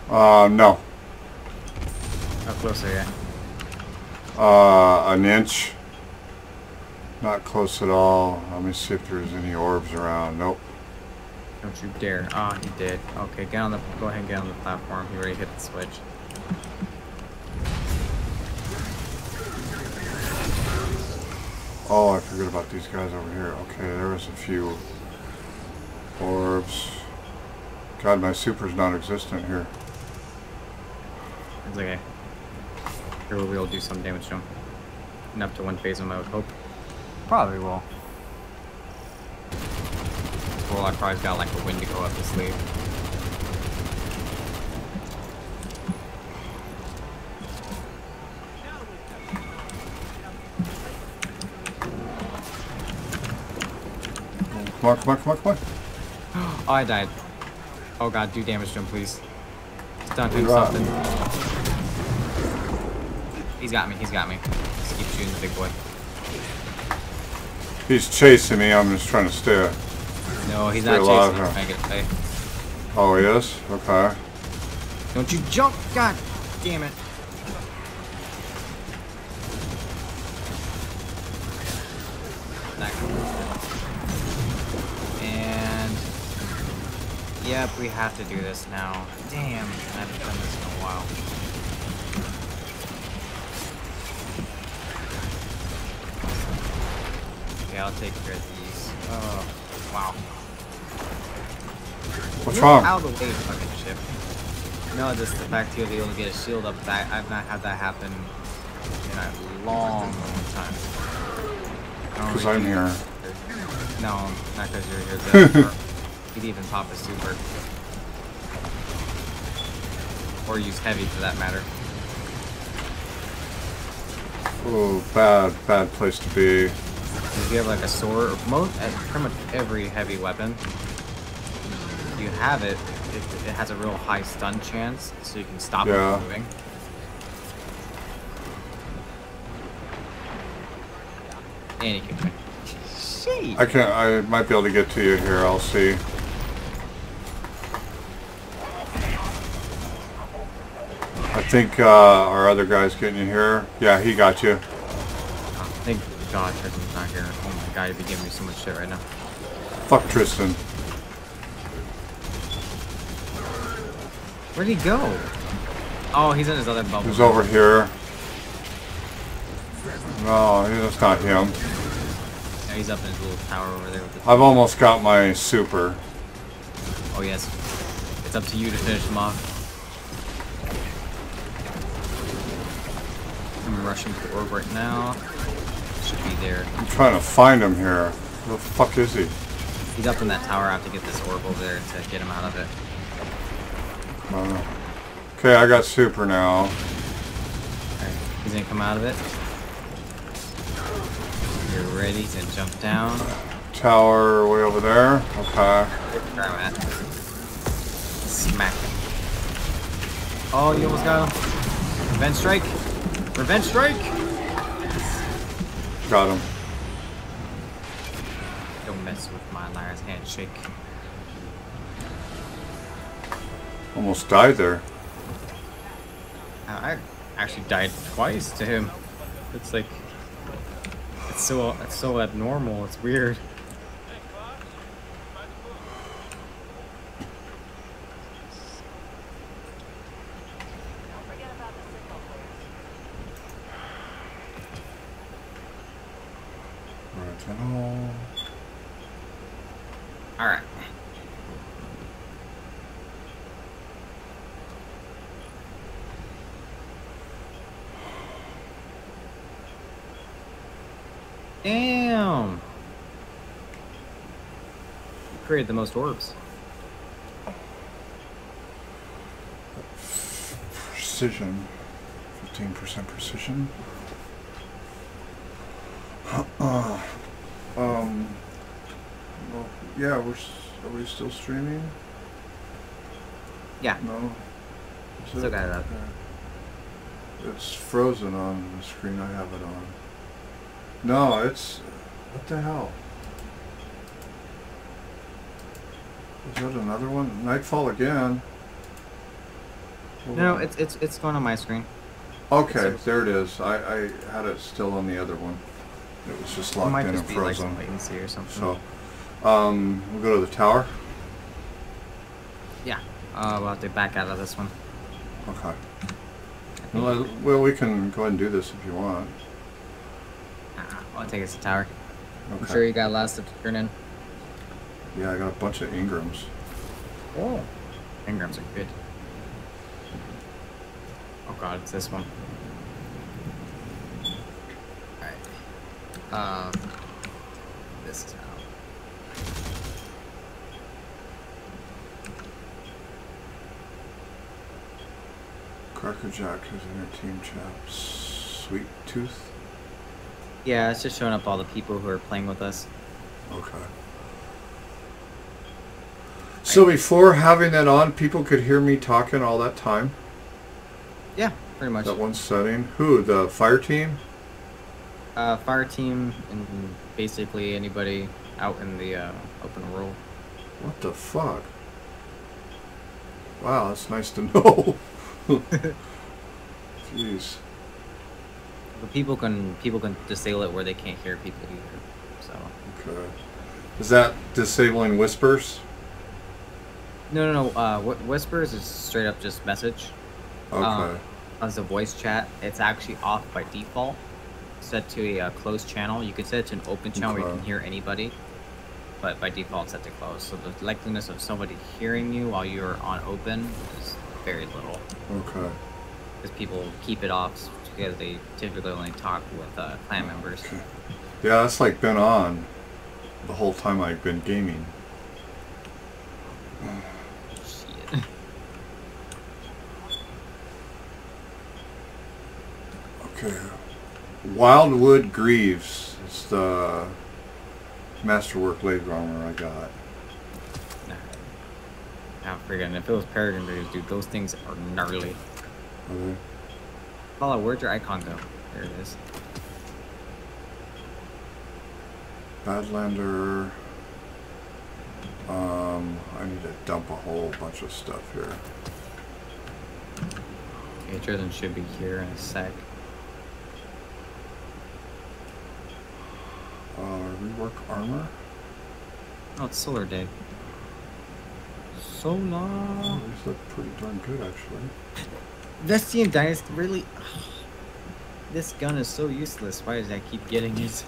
Uh, no. How close are you? Uh, an inch. Not close at all. Let me see if there's any orbs around. Nope. Don't you dare. Ah, he did. Okay, get on the go ahead and get on the platform. He already hit the switch. I forgot about these guys over here. Okay, there was a few orbs. God, my super's non-existent here. It's okay. Here we'll be able to do some damage to him. Enough to one phase him, I would hope. Probably will. Warlock probably's got like a wind to go up his sleeve. Come on, come on, come on, come on. Oh, I died. Oh god, do damage to him, please. Stun him something. He's got me, he's got me. Just keep shooting the big boy. He's chasing me. I'm just trying to stay. No, he's Stay not chasing. huh? I'm trying to get away. Oh, he is? Okay. Don't you jump! God damn it. Yep, we have to do this now. Damn, I haven't done this in a while. Okay, I'll take care of these. Oh, wow. What's wrong? Out of the way, fucking ship. No, just the fact you'll be able to get a shield up. That I've not had that happen in a long, long time. Because I'm here. No, not because you're here. You'd even pop a super. Or use heavy for that matter. Oh, bad, bad place to be. If you have like a sword, or most, pretty much every heavy weapon, you have it, it, it has a real high stun chance, so you can stop it from moving. And you can. I can I might be able to get to you here. I'll see. Think uh, our other guy's getting you here. Yeah, he got you. Oh, thank God Tristan's not here. Oh my God, you'd be giving me so much shit right now. Fuck Tristan. Where'd he go? Oh, he's in his other bubble. He's over here. No, that's not him. Yeah, he's up in his little tower over there with the. I've almost got my super. Oh yes. It's up to you to finish him off. I'm rushing to the orb right now. Should be there. I'm trying to find him here. Where the fuck is he? He's up in that tower. I have to get this orb over there to get him out of it. Uh, okay, I got super now. Alright, he's gonna come out of it. You're ready to jump down. Tower way over there. Okay. Where I'm at. Smack. Oh, you almost got him. Revenge strike. Revenge strike! Got him. Don't mess with my Liar's Handshake. Almost died there. I actually died twice to him. It's like it's so it's so abnormal. It's weird. Created the most orbs. Precision. 15% precision. Uh, um. Well, yeah, we're. Are we still streaming? Yeah. No. Is Still got it up. Okay. It's frozen on the screen I have it on. No, it's. What the hell? That another one? Nightfall again. Hold No, on. it's it's it's going on my screen. Okay, there it is. I, I had it still on the other one. It was just It locked might in just and be like frozen. some latency or something. So, um, we'll go to the tower. yeah, uh, we'll have to back out of this one. Okay. Well, well, we can go ahead and do this if you want. Uh, I'll take us to tower. I'm sure you got a lot of stuff to turn in. Yeah, I got a bunch of Engrams. Oh. Engrams are good. Oh god, it's this one. Alright. Um. This is how. Cracker Jack is in our team chat. Sweet Tooth. Yeah, it's just showing up all the people who are playing with us. Okay. So before having that on, people could hear me talking all that time. Yeah, pretty much. That one setting. Who? The fire team? Uh, fire team and basically anybody out in the uh, open world. What the fuck? Wow, that's nice to know. Jeez. But people can people can disable it where they can't hear people either. So Okay. Is that disabling whispers? No, no, no. Uh, Wh- whispers is straight up just message. Okay. Um, as a voice chat, it's actually off by default. Set to a uh, closed channel. You can set it to an open channel where you can hear anybody, but by default it's set to closed. So the likeliness of somebody hearing you while you're on open is very little, okay. because people keep it off because they typically only talk with uh, clan members. Okay. Yeah, that's like been on the whole time I've been gaming. Shit. Okay. Wildwood Greaves is the masterwork blade armor I got. I'm freaking. If it was Peregrine dude, those things are gnarly. Okay. Paula, where'd your icon go? There it is. Badlander. Um, I need to dump a whole bunch of stuff here. Tristan should be here in a sec. Uh, rework armor. Oh, it's Solar Day. Solar. Oh, these look pretty darn good, actually. Vestian Dynasty, really? This gun is so useless. Why does I keep getting it?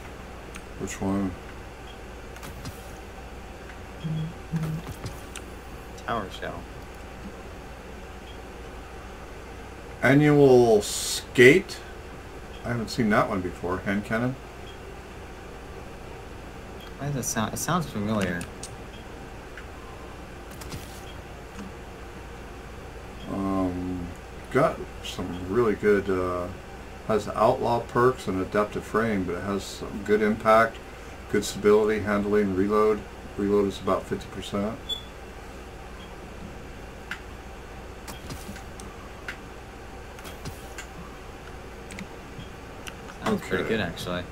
Which one? Tower Shell. Annual skate. I haven't seen that one before. Hand cannon. Why does that sound? It sounds familiar. Um, got some really good. Uh, has outlaw perks and adaptive frame, but it has some good impact, good stability, handling, reload. Reload is about fifty percent. Sounds pretty good, actually.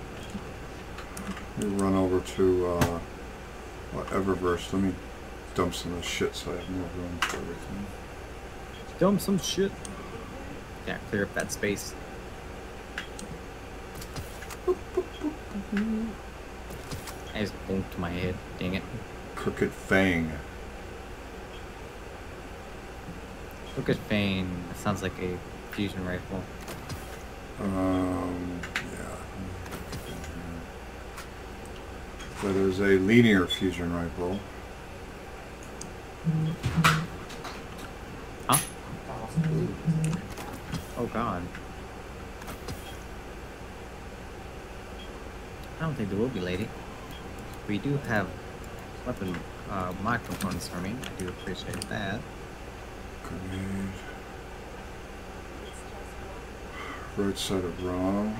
Run over to uh, what Eververse. Let me dump some of this shit so I have more room for everything. Dump some shit. Yeah, clear up that space. I just bonked my head. Dang it. Crooked Fang. Crooked Fang. That sounds like a fusion rifle. Um, That is a linear fusion rifle. Huh? Oh god. I don't think there will be, lady. We do have weapon uh, components for me. I do appreciate that. Grenade. Right side of wrong.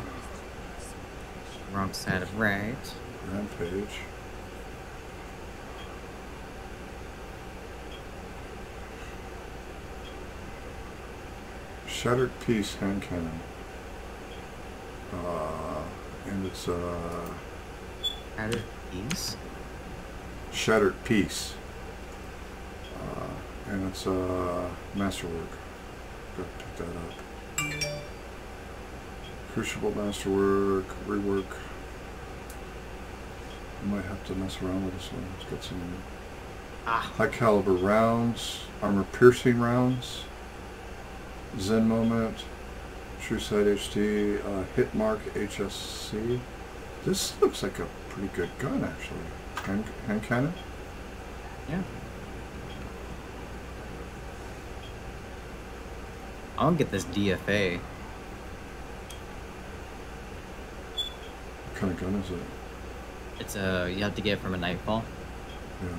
Wrong side of right. Rampage. Shattered Peace hand cannon. Uh, and it's a Added piece. shattered peace. Uh, and it's a masterwork. Gotta pick that up. Crucible masterwork, rework. I might have to mess around with this one. It's got some Ah, high caliber rounds, armor piercing rounds, Zen moment, True Sight HD, uh, hit mark HSC. This looks like a pretty good gun actually. Hand, hand cannon? yeah. I'll get this DFA. What kind of gun is it? It's a you have to get it from a nightfall, Yeah.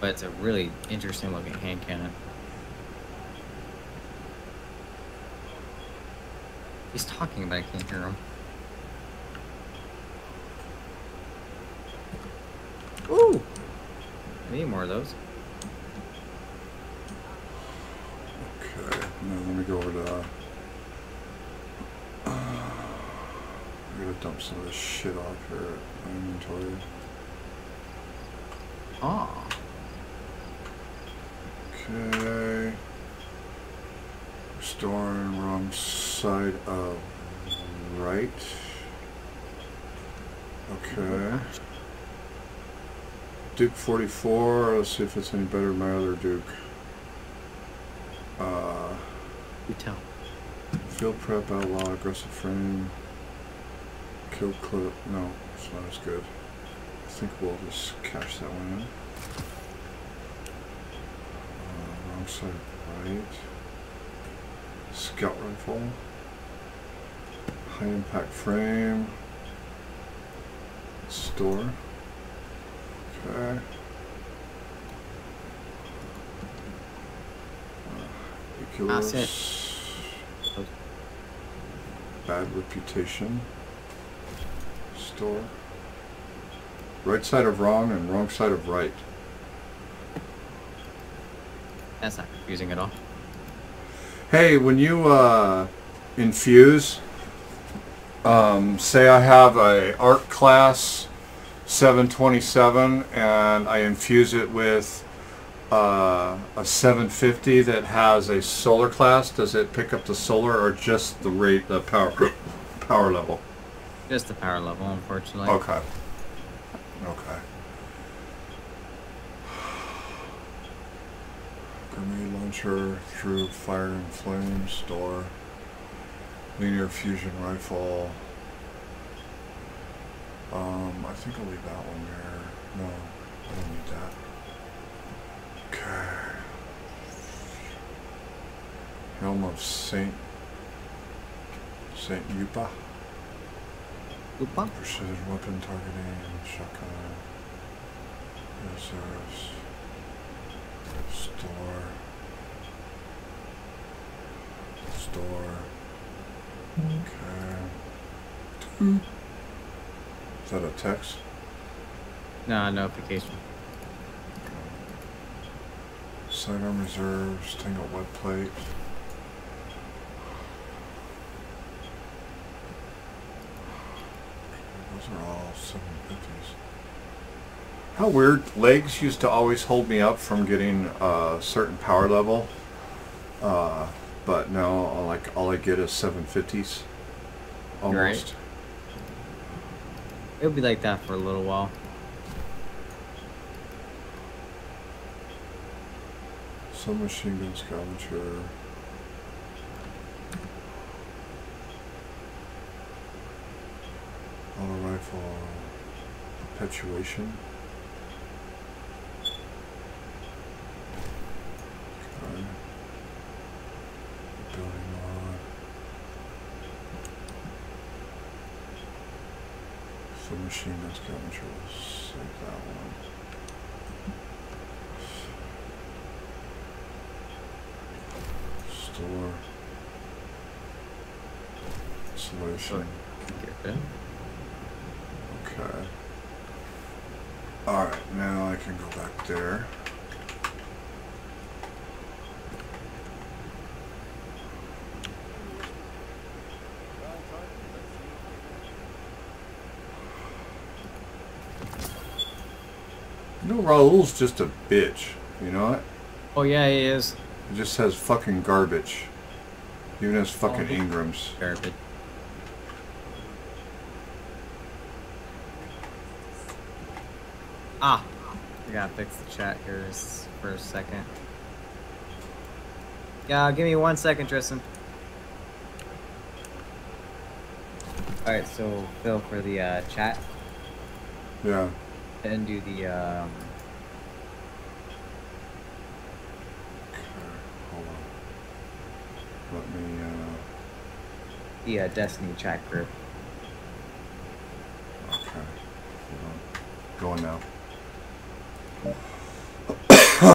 but it's a really interesting looking hand cannon. He's talking, but I can't hear him. Ooh! I need more of those. Okay, now let me go over to. Uh, I some of this shit off her inventory. Ah. Okay. Restoring wrong side of right. Okay. Duke 44. Let's see if it's any better than my other Duke. Uh, You tell. field prep outlaw, aggressive frame. Kill clip. No, it's not as good. I think we'll just cash that one in. Uh, wrong side right. Scout rifle. High impact frame. Store. Okay. Uh, That's it. Bad reputation. Store. Right side of wrong and wrong side of right. That's not confusing at all. Hey, when you uh, infuse, um, say I have a arc class 727 and I infuse it with uh, a 750 that has a solar class, does it pick up the solar or just the rate, the power, power level? Just the power level, unfortunately. Okay. Okay. Grenade launcher through fire and flame store. Linear fusion rifle. Um, I think I'll leave that one there. No, I don't need that. Okay. Helm of Saint Saint Yupa. Oopa. Precision weapon targeting, shotgun, reserves, store, store. Okay. Hmm. Is that a text? No, notification. Sidearm reserves, tangle web plate. Are all 750s. How weird. Legs used to always hold me up from getting a certain power level. Uh, but now all like all I get is 750s. Almost. It'll be like that for a little while. Submachine gun scavenger. Rifle. Perpetuation. Okay. Building mod. Submachine gun scavenger. We'll Save that one. Store. Solution. Get it. Okay. Alright, now I can go back there. You know, Rahool's just a bitch. You know what? Oh yeah, he is. He just has fucking garbage. Even has fucking Oh, Engrams. Garbage. Ah, I gotta fix the chat here for a second. Yeah, give me one second, Tristan. Alright, so Phil for the uh, chat Yeah. and do the um, hold on. Let me, uh, the uh, Destiny chat group. okay. Hold on. Going now.